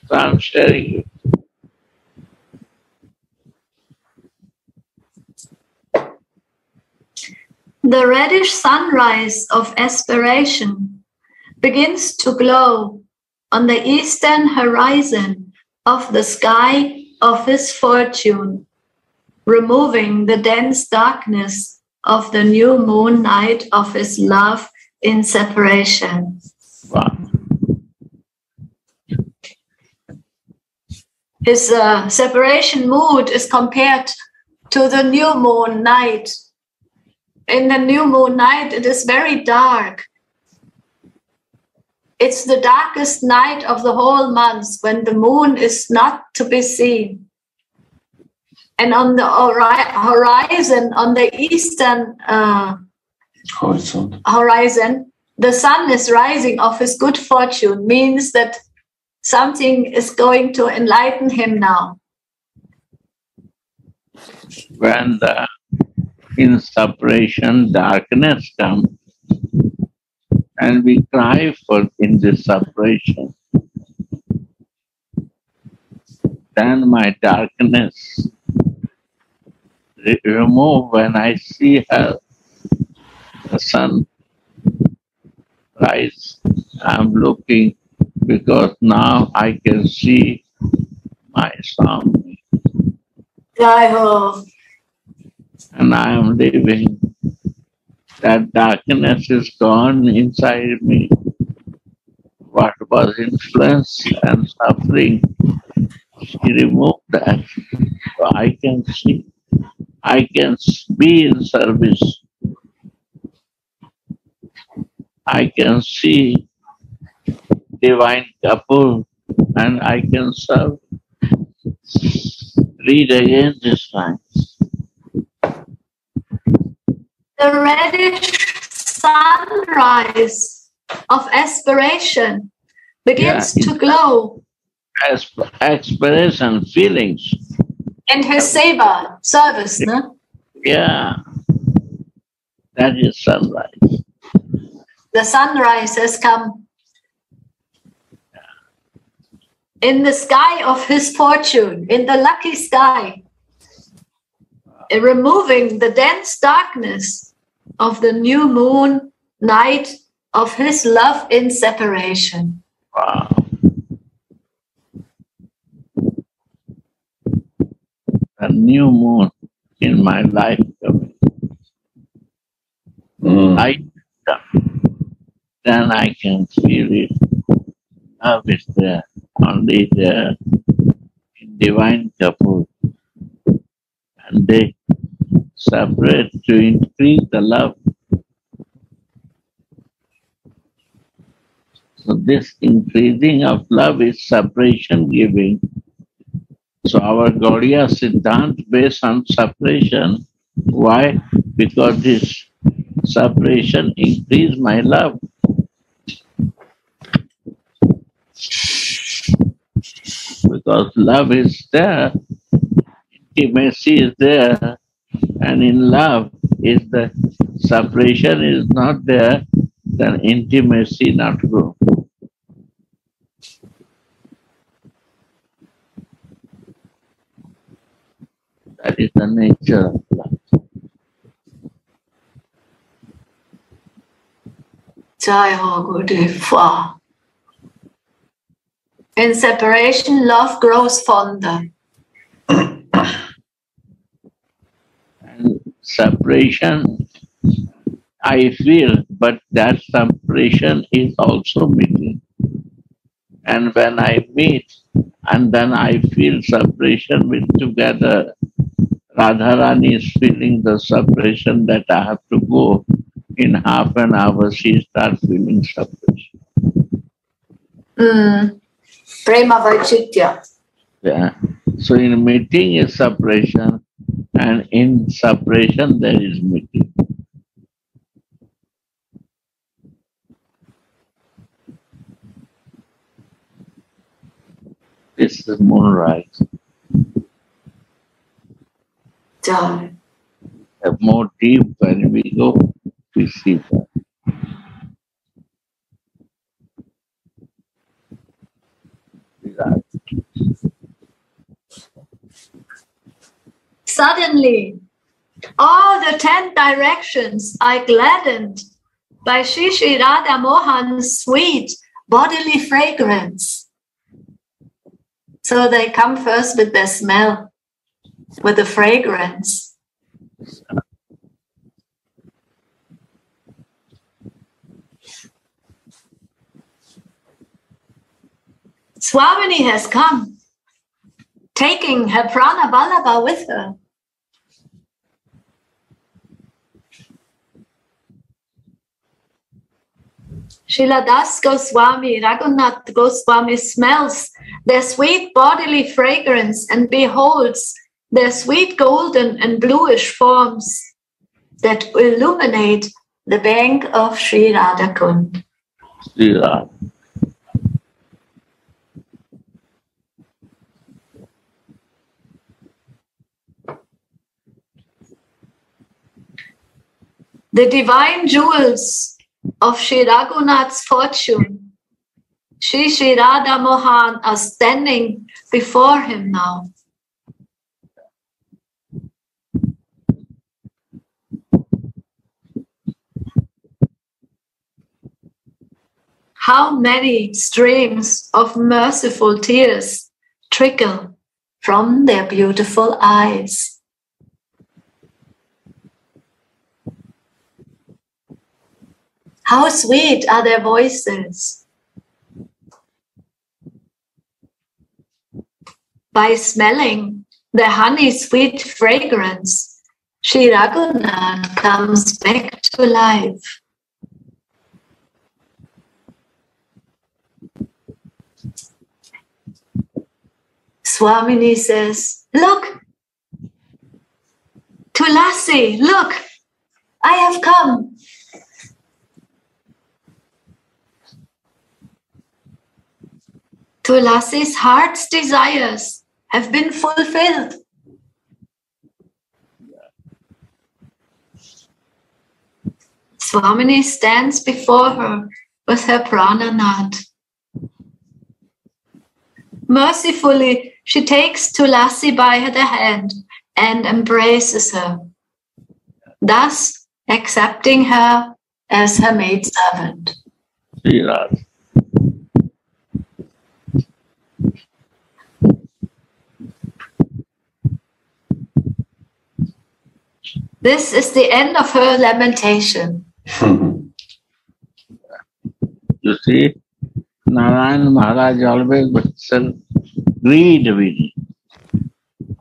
So I'm sharing The reddish sunrise of aspiration begins to glow on the eastern horizon of the sky of his fortune, removing the dense darkness of the new moon night of his love in separation. Wow. His uh, separation mood is compared to the new moon night. In the new moon night, it is very dark. It's the darkest night of the whole month when the moon is not to be seen. And on the horizon, on the eastern uh, Horizont. horizon, the sun is rising of his good fortune, means that something is going to enlighten him now. When the in separation darkness comes and we cry for in this separation, then my darkness re- remove when I see her the sun rise. I'm looking because now I can see my Swami Jai Ho. And I am living. That darkness is gone inside me. What was influence and suffering, she removed that. So I can see, I can be in service. I can see divine couple and I can serve. Read again this time. The reddish sunrise of aspiration begins Yeah. to glow Asp- aspiration, feelings. And his seva service. No? Yeah. That is sunrise. The sunrise has come. In the sky of his fortune, in the lucky sky, removing the dense darkness of the new moon night of his love in separation. Wow. A new moon in my life coming. Mm. Light come. Then I can feel it. Love is there. Only there in divine couple. And they separate to increase the love. So this increasing of love is separation giving. So our Gaudiya Siddhant based on separation. Why? Because this separation increase my love. Because love is there, intimacy is there, and in love is the separation is not there, then intimacy not grow. That is the nature of love. Jai Ho Gurudev. Wow. In separation, love grows fonder. Separation, I feel, but that separation is also meeting. And when I meet, and then I feel separation with together, Radharani is feeling the separation that I have to go. In half an hour, she starts feeling separation. Mm. Prema Vaichitya. Yeah. So in meeting is separation, and in separation there is meeting. This is moonrise. Jai. The more deep when we go, we see that. Virat. Suddenly, all the ten directions are gladdened by Sri Radha Mohan's sweet bodily fragrance. So they come first with their smell, with the fragrance. Swamini has come, taking her prana vallabha with her. Srila Das Goswami, Raghunath Goswami smells their sweet bodily fragrance and beholds their sweet golden and bluish forms that illuminate the bank of Sri Radhakund. Sri Radha. The divine jewels of Sri Raghunath's fortune, Sri Sri Radha Mohan, are standing before him now. How many streams of merciful tears trickle from their beautiful eyes. How sweet are their voices. By smelling the honey sweet fragrance, Sri Raghunath comes back to life. Swamini says, Look, Tulasi, look, I have come. Tulasi's heart's desires have been fulfilled. Swamini stands before her with her prananath. Mercifully, she takes Tulasi by the hand and embraces her, thus accepting her as her maidservant. Sri Radha. This is the end of her lamentation. You see, Narayan Maharaj always himself greed within.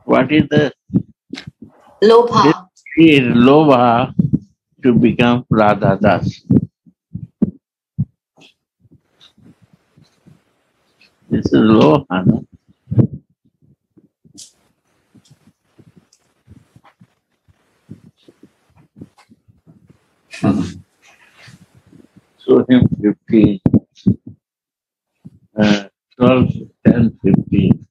What is the Lobha. is lobha to become Radha Das? This is lobha, no? Show him 15. Uh, 12, 10, 15.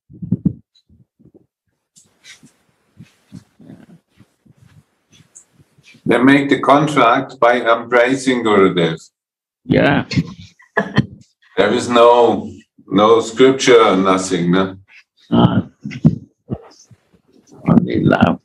They make the contract by embracing Gurudev. Yeah, There is no no scripture, nothing. No? uh, only love.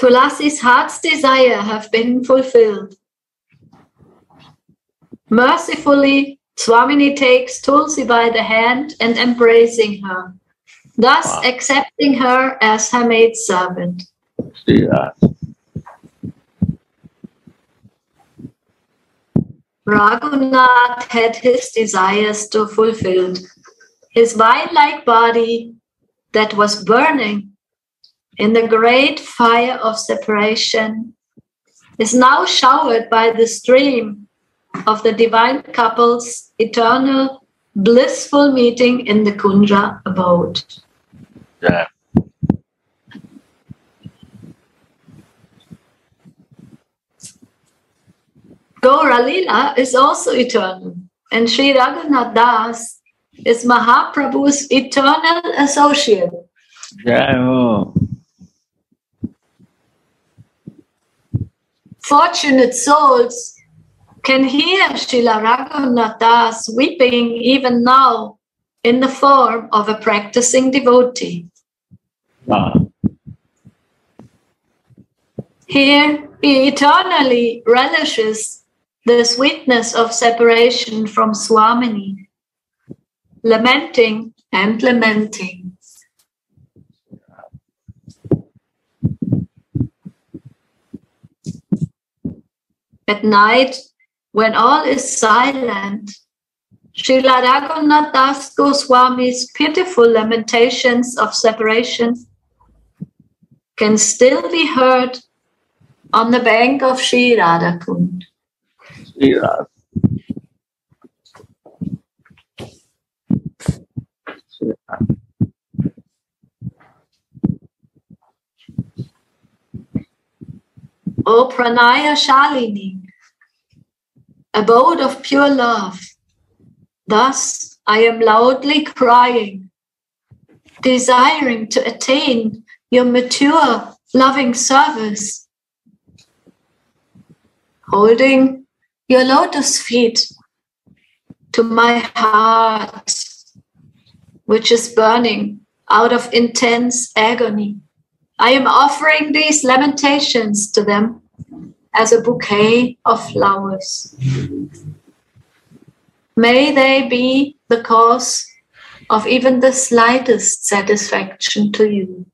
Tulasi's heart's desire have been fulfilled. Mercifully, Swamini takes Tulsi by the hand and embracing her, thus Wow. accepting her as her maid servant. See that. Raghunath had his desires to fulfilled. His wine-like body that was burning in the great fire of separation is now showered by the stream of the divine couple's eternal blissful meeting in the Kunja abode. Yeah. Gaura Lila is also eternal, and Sri Raghunath Das is Mahaprabhu's eternal associate. Jai Ho. Oh. Fortunate souls can hear Srila Raghunath weeping even now in the form of a practicing devotee. Here he eternally relishes the sweetness of separation from Swamini, lamenting and lamenting. At night, when all is silent, Srila Raghunath Das Goswami's pitiful lamentations of separation can still be heard on the bank of Sri Radhakund. Srirath. Srirath. O Pranaya Shalini, abode of pure love, thus I am loudly crying, desiring to attain your mature loving service, holding your lotus feet to my heart, which is burning out of intense agony. I am offering these lamentations to them as a bouquet of flowers. May they be the cause of even the slightest satisfaction to you.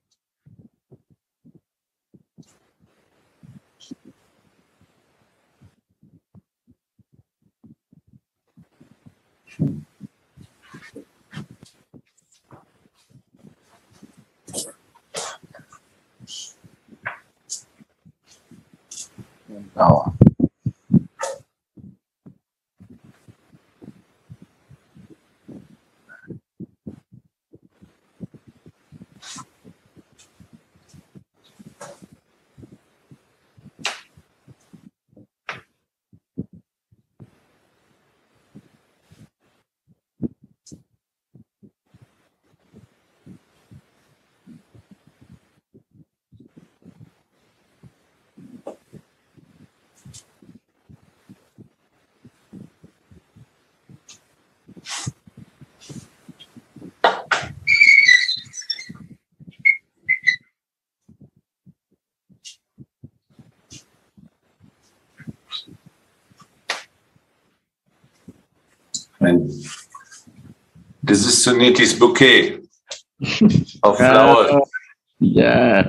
Now, And this is Suniti's bouquet of flowers. yeah,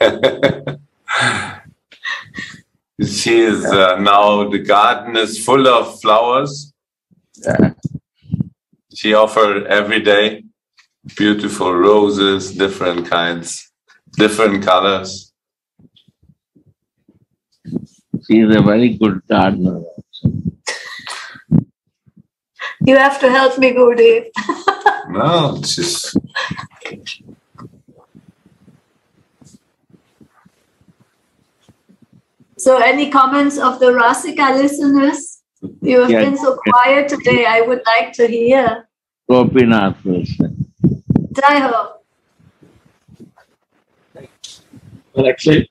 she is uh, now, the garden is full of flowers. yeah, She offered every day beautiful roses, different kinds, different colors. she is a very good gardener. You have to help me, Gurudev. No, she's So, any comments of the Rasika listeners? You have Yeah. been so quiet today. I would like to hear. Gopinath person. Jai Ho. Well, actually,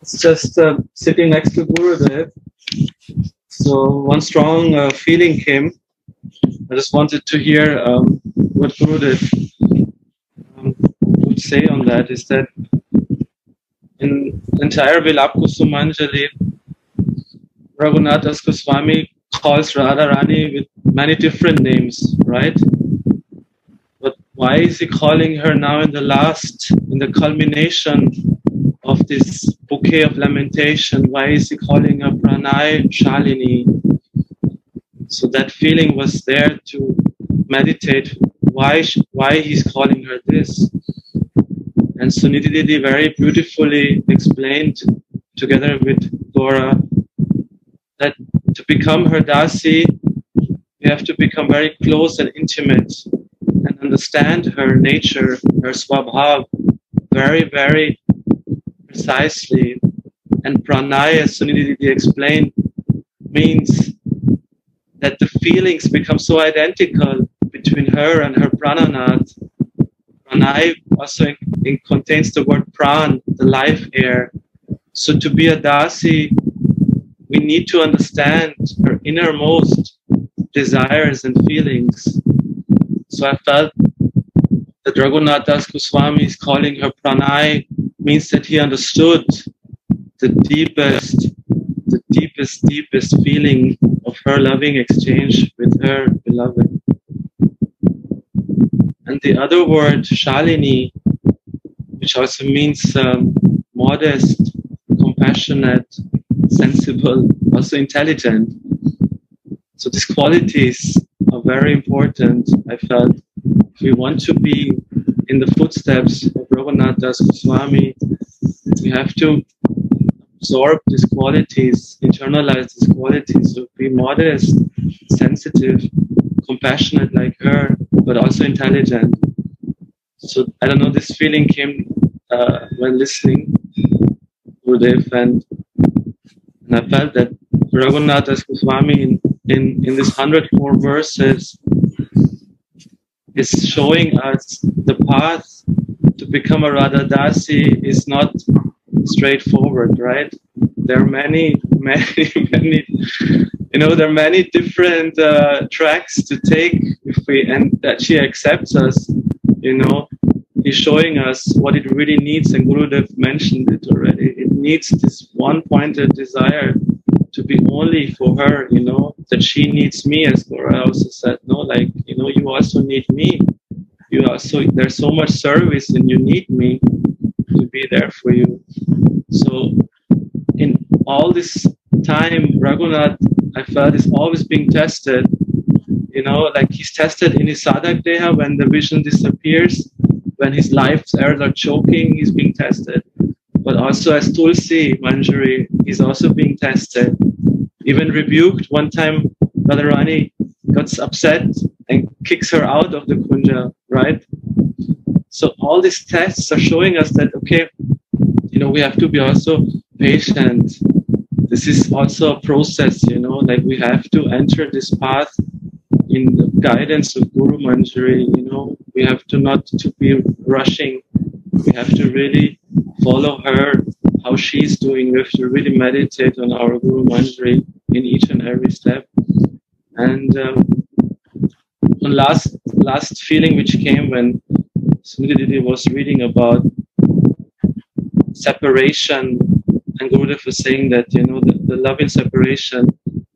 it's just uh, sitting next to Gurudev. So one strong uh, feeling came. I just wanted to hear um, what Gurudev um, would say on that. Is that in entire Vilap Kusumanjali, Raghunath Das Goswami calls Radharani with many different names, right? But why is he calling her now in the last, in the culmination of this bouquet of lamentation? Why is he calling her Pranay Shalini? So that feeling was there to meditate why, why he's calling her this. And Suniti very beautifully explained together with Gora that to become her dasi, you have to become very close and intimate and understand her nature, her swabhav, very, very precisely. And pranaya, as Suniti Didi explained, means that the feelings become so identical between her and her prananath. Pranay also in, in- contains the word pran, the life air. So to be a dasi, we need to understand her innermost desires and feelings. So I felt that Raghunath Das Goswami is calling her pranay means that he understood the deepest, the deepest, deepest feeling of her loving exchange with her beloved. And the other word, Shalini, which also means um, modest, compassionate, sensible, also intelligent. So these qualities are very important. I felt if we want to be in the footsteps of Raghunath Das Goswami, we have to absorb these qualities, internalize these qualities, so be modest, sensitive, compassionate like her, but also intelligent. So I don't know, this feeling came uh, when listening Gurudev and, and I felt that Raghunath Das Goswami in, in, in this 104 verses is showing us the path to become a Radha Dasi is not straightforward, right? There are many, many, many, you know, there are many different uh, tracks to take if we, and that she accepts us, you know, he's showing us what it really needs, and Gurudev mentioned it already. It needs this one pointed desire to be only for her, you know, that she needs me, as Gora also said, no, like, you know, you also need me. You also, there's so much service and you need me to be there for you. So, in all this time, Raghunath, I felt, is always being tested. You know, like he's tested in his sadhak deha when the vision disappears, when his life's airs are choking, he's being tested. But also as Tulsi Manjari, is also being tested. Even rebuked. One time, Radharani gets upset and kicks her out of the kunja, right? So all these tests are showing us that okay, you know, we have to be also patient. This is also a process, you know, like we have to enter this path in the guidance of Guru Manjari, you know, we have to not to be rushing. We have to really follow her, how she's doing. Have to really meditate on our Guru Manjari in each and every step. And um, one last last feeling which came when Smriti Didi was reading about separation, and Gurudev was saying that you know the, the love in separation.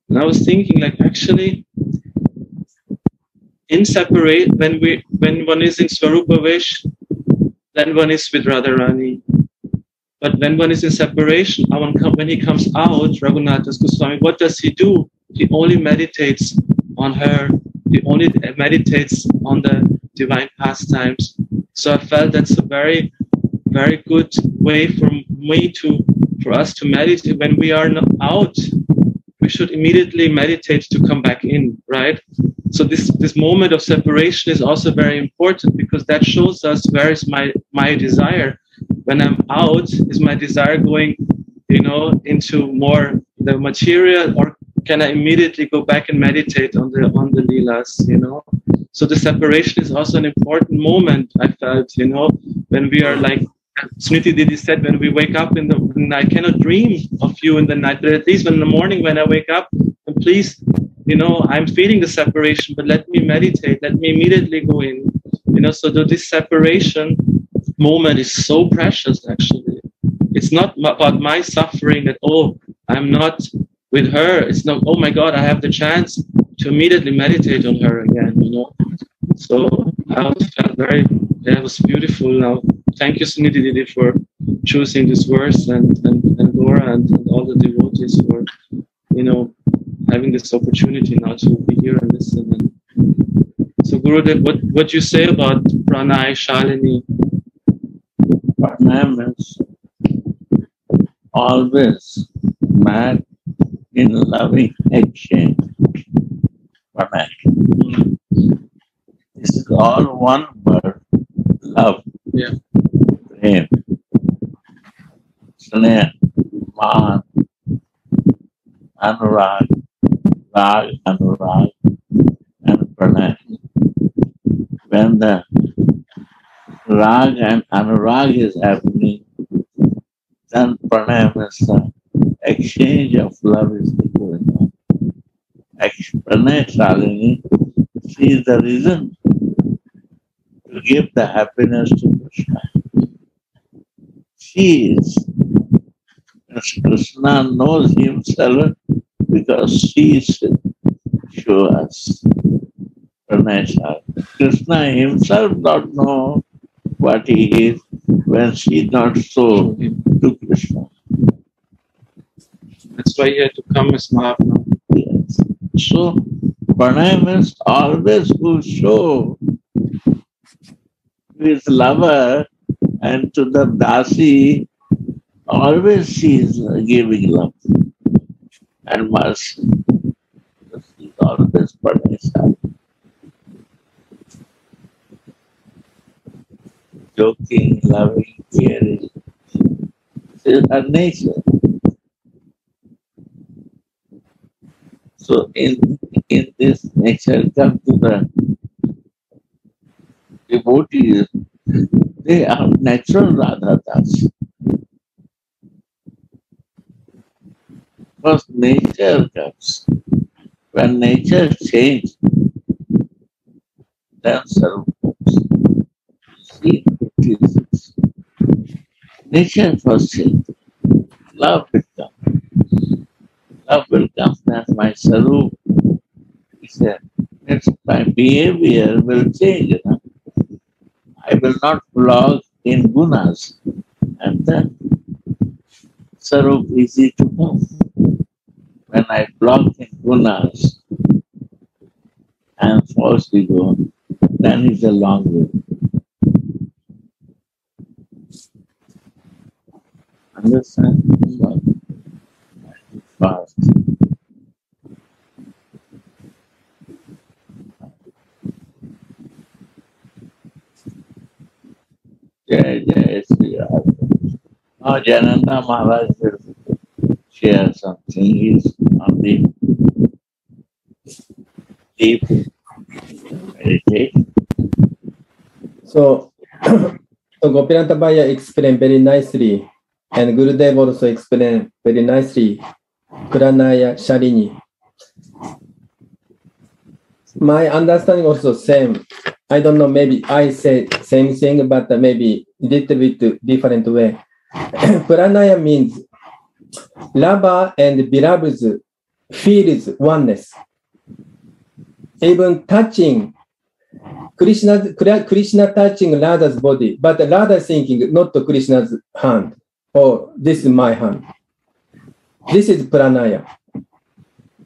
And I was thinking like actually in separate when we when one is in Swarupavesh, then one is with Radharani. But when one is in separation, when he comes out, Raghunath Goswami, what does he do? He only meditates on her. He only meditates on the divine pastimes. So I felt that's a very, very good way for me to, for us to meditate when we are out. We should immediately meditate to come back in, right? So this this moment of separation is also very important because that shows us where is my my desire. When I'm out, is my desire going, you know, into more the material, or can I immediately go back and meditate on the on the leelas, you know? So the separation is also an important moment. I felt, you know, when we are like Smriti Didi said, when we wake up in the I cannot dream of you in the night, but at least in the morning when I wake up, and please you know, I'm feeling the separation, but let me meditate, let me immediately go in. You know, so this separation moment is so precious actually. It's not about my suffering that, oh, I'm not with her. It's not, oh my God, I have the chance to immediately meditate on her again, you know. So I felt very, that was beautiful. Now, thank you, Suniti Didi, for choosing this verse and, and, and Laura and, and all the devotees for, you know, having this opportunity now to be here and listen. And so, Gurudev, what what you say about Pranay Shalini? Is always mad in loving exchange. Pranay. This is all one word, love. Yeah. Prem. Sneha, Man, Anurag, Rag, Anurag, and Pranay. When the Rag and Anurag is happening, then Pranay is the uh, exchange of love is going on. Pranay Shalini, she is the reason to give the happiness to Krishna. She is. Krishna knows himself because she is show us Pranay Krishna himself not know what he is when she not so to Krishna. That's why he had to come as Mahatma. Yes. So pranay means always will show to his lover and to the dasi, always she is giving love and mercy. She is always pranay Joking, loving, caring. This is her nature. So in in this nature come to the devotees, they are natural Radha Das. Because nature comes. When nature changes, then Sarva comes. It is nature changes. Love will come. Love will come, then my Sarup is there. It's my behavior will change. You know? I will not vlog in gunas. And then Sarup easy to know. When I vlog in gunas and false ego, then it's a long way. Understand? Fast. Jai Jai Sri. Now Jananda Maharaj will share something. He's on the deep meditation. So, so Gopinatha Bhaya explained very nicely, and Gurudev also explained very nicely, Pranaya Sharini. My understanding also same. I don't know, maybe I say same thing, but maybe little bit different way. Pranaya means lover and beloved feels oneness. Even touching Krishna, Krishna touching Radha's body, but Radha thinking not Krishna's hand. Oh, this is my hand. This is pranaya.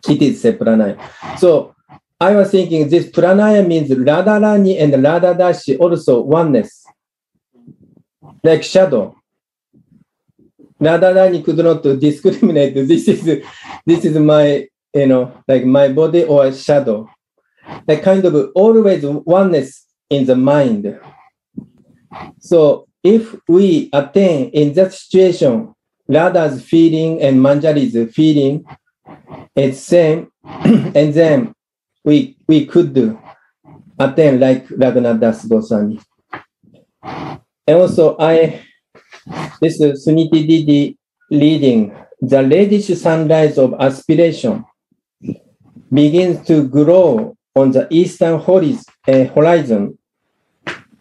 It is a pranaya. So I was thinking this pranaya means Radharani and Radha Dashi also oneness. Like shadow. Radharani could not discriminate. This is this is my you know like my body or shadow. Like kind of always oneness in the mind. So if we attain in that situation, Radha's feeling and Manjari's feeling, it's same, and then we we could attain like Raghunath Das Goswami. And also I this is Suniti Didi leading the reddish sunrise of aspiration begins to grow on the eastern uh, horizon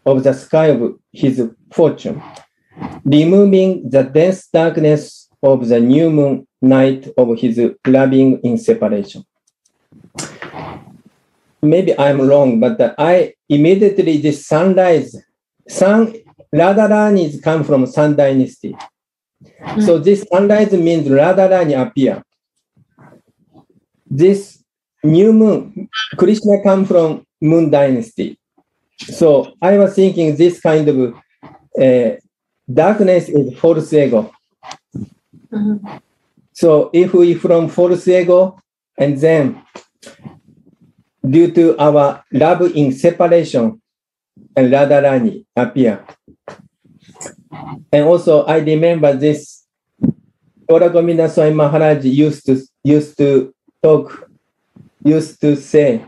of the sky of his fortune, removing the dense darkness of the new moon night of his loving in separation. Maybe I'm wrong, but I immediately this sunrise, sun Radharani's come from Sun Dynasty. So hmm. this sunrise means Radharani appear. This new moon, Krishna come from Moon Dynasty. So I was thinking this kind of uh, darkness is false ego. Mhm. So if we from false ego and then due to our love in separation and Radharani appear. And also I remember this Gour Govinda Swami Maharaj used to used to talk, used to say,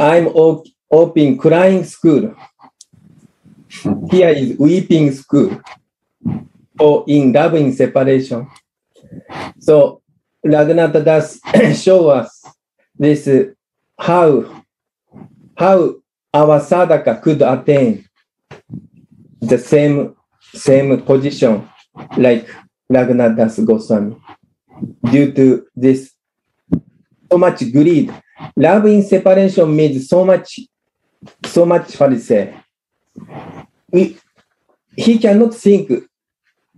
I'm op- open crying school. Here is weeping school. Or in love in separation. So Raghunath Das show us this uh, how how our sadhaka could attain the same same position like Raghunath Das Goswami due to this so much greed. Love in separation means so much so much say. We, he cannot think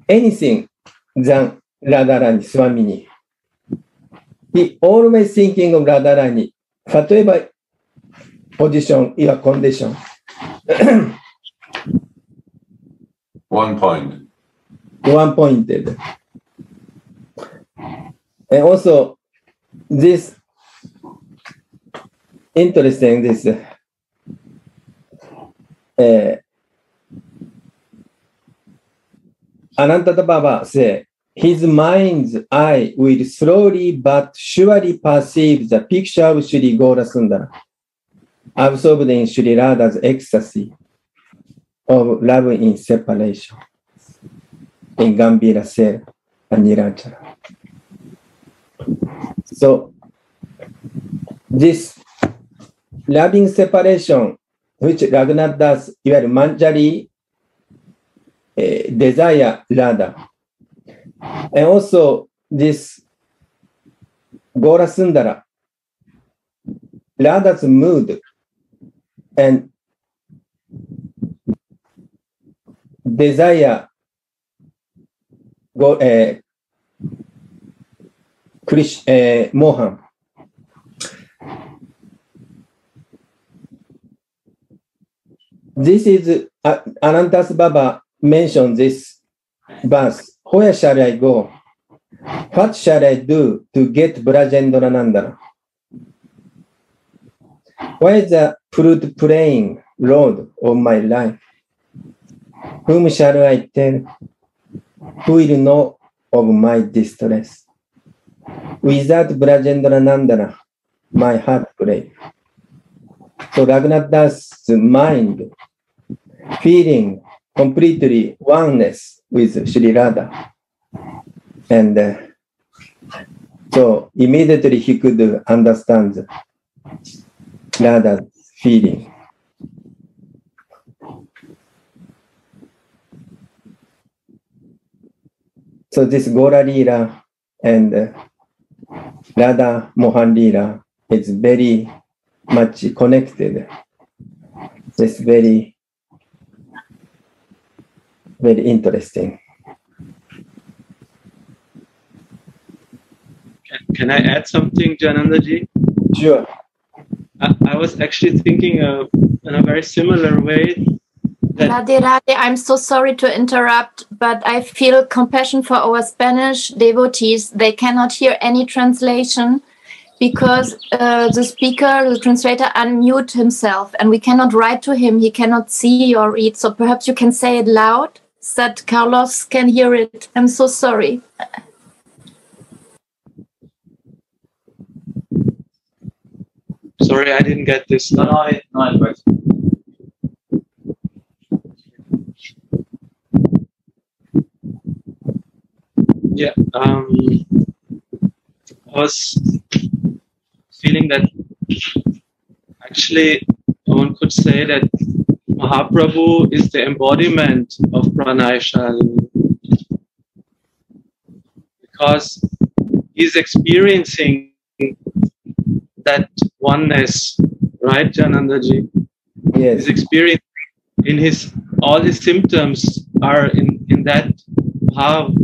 anything than Radharani Swamini. he always thinking of Radharani. Whatever position, your condition. One point. one pointed. And also, this interesting, this Ananta Baba say, his mind's eye will slowly but surely perceive the picture of Sri Gaura Sundara, absorbed in Sri Radha's ecstasy of love in separation in Gambhira Sera and. So, this loving separation, which Raghunath manjari eh, desire rather. And also this Gaura Sundara, Radha's mood and desire go, eh, Krish eh, Mohan. This is Anantas Baba mentioned this verse. Where shall I go? What shall I do to get Brajendra Nandana? Where is the fruit playing road of my life? Whom shall I tell? Who will know of my distress? Without Brajendra Nandana, my heart breaks. So Raghunath Das' mind, feeling completely oneness with Sri Radha. And uh, so immediately he could understand Radha's feeling. So this Gaura Lila and uh, Radha Mohan Lila is very much connected. It's very, very interesting. Can, can I add something, Janandaji? Sure. I, I was actually thinking of, in a very similar way that Radhe Radhe, I'm so sorry to interrupt, but I feel compassion for our Spanish devotees. They cannot hear any translation because uh, the speaker, the translator, unmute himself, and we cannot write to him. He cannot see or read. So perhaps you can say it loud that Carlos can hear it. I'm so sorry. sorry I didn't get this. No, no, no. Yeah, um, I was feeling that actually one could say that Mahaprabhu is the embodiment of Pranay Shalini. Because he's experiencing that oneness, right, Janandaji? Yes. His experience in his all his symptoms are in, in that bhav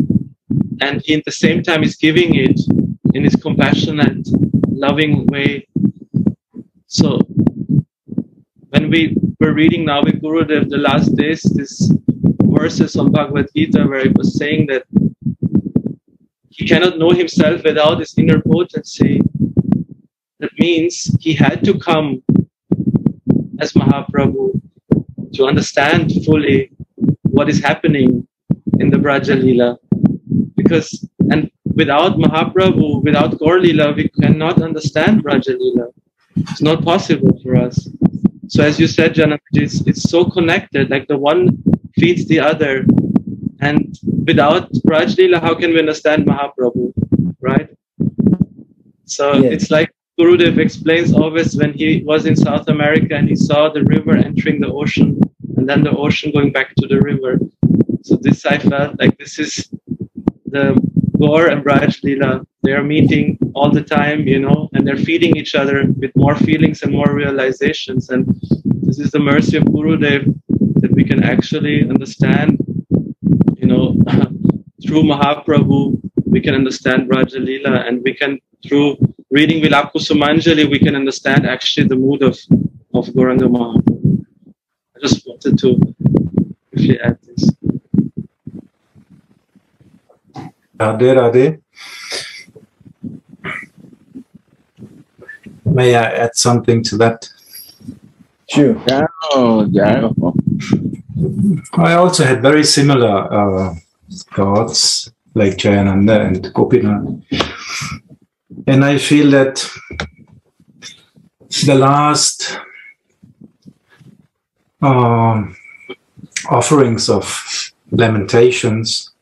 and he at the same time is giving it in his compassionate, loving way. So when we were reading now with Gurudev the last days, this verses on Bhagavad Gita where he was saying that he cannot know himself without his inner potency. That means he had to come as Mahaprabhu to understand fully what is happening in the Braja Leela because and without Mahaprabhu, without Gaur Leela, we cannot understand Braja Leela. It's not possible for us. So as you said, Jana, it's, it's so connected, like the one feeds the other. And without Braj Leela, how can we understand Mahaprabhu, right? So Yes. it's like Gurudev explains always when he was in South America and he saw the river entering the ocean and then the ocean going back to the river. So this I felt like this is the Gaur and Braj Leela. They are meeting all the time, you know, and they're feeding each other with more feelings and more realizations. And this is the mercy of Gurudev that we can actually understand, you know, through Mahaprabhu, we can understand Braja Leela, and we can through reading Vilap Kusumanjali, we can understand actually the mood of of Gauranga Mahaprabhu. I just wanted to briefly add this. Radhe Radhe. May I add something to that? Sure. Oh, yeah. I also had very similar uh, thoughts like Jayananda and Gopinath. And I feel that the last um, offerings of lamentations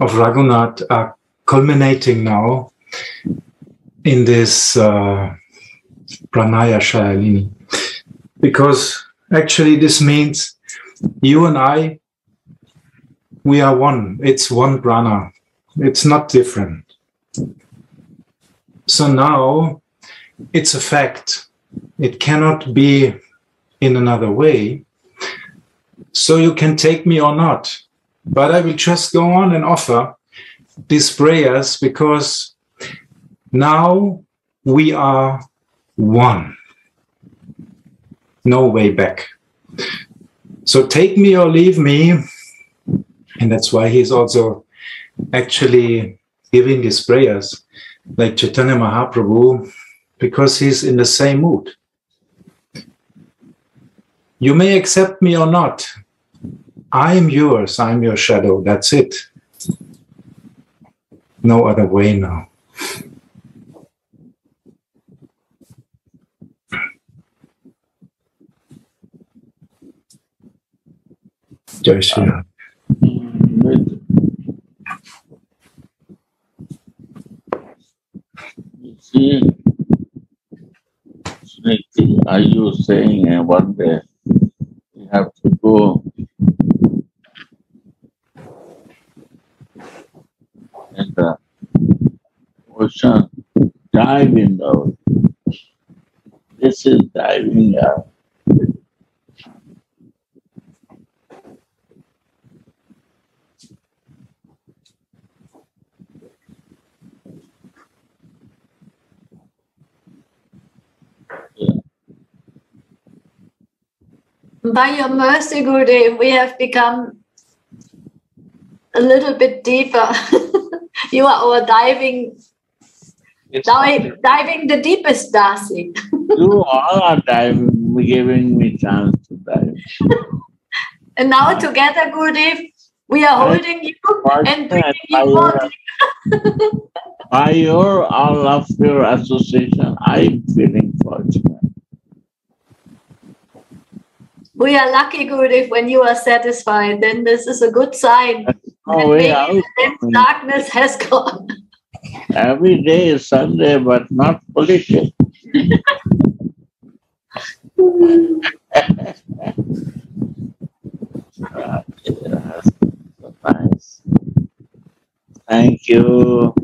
of Raghunath are culminating now in this uh, Pranaya Shayalini. Because actually, this means you and I, we are one. It's one prana. It's not different. So now it's a fact. It cannot be in another way. So you can take me or not. But I will just go on and offer these prayers because now we are one. No way back. So take me or leave me. And that's why he's also actually giving these prayers like Chaitanya Mahaprabhu, because he's in the same mood. You may accept me or not. I am yours, I'm your shadow. That's it. No other way now. Jai. See, are you saying uh, one day you have to go in the ocean, diving out? This is diving out. By your mercy, Gurudev, we have become a little bit deeper. you are our diving, diving the deepest, Dasi. You all are diving, giving me chance to dive. And now together, Gurudev, we are holding you and bringing you more. By your all of your association, I'm feeling fortunate. We are lucky, good, if when you are satisfied. Then this is a good sign. Oh, And way maybe out. the dense darkness has gone. Every day is Sunday, but not politics. Nice. Thank you.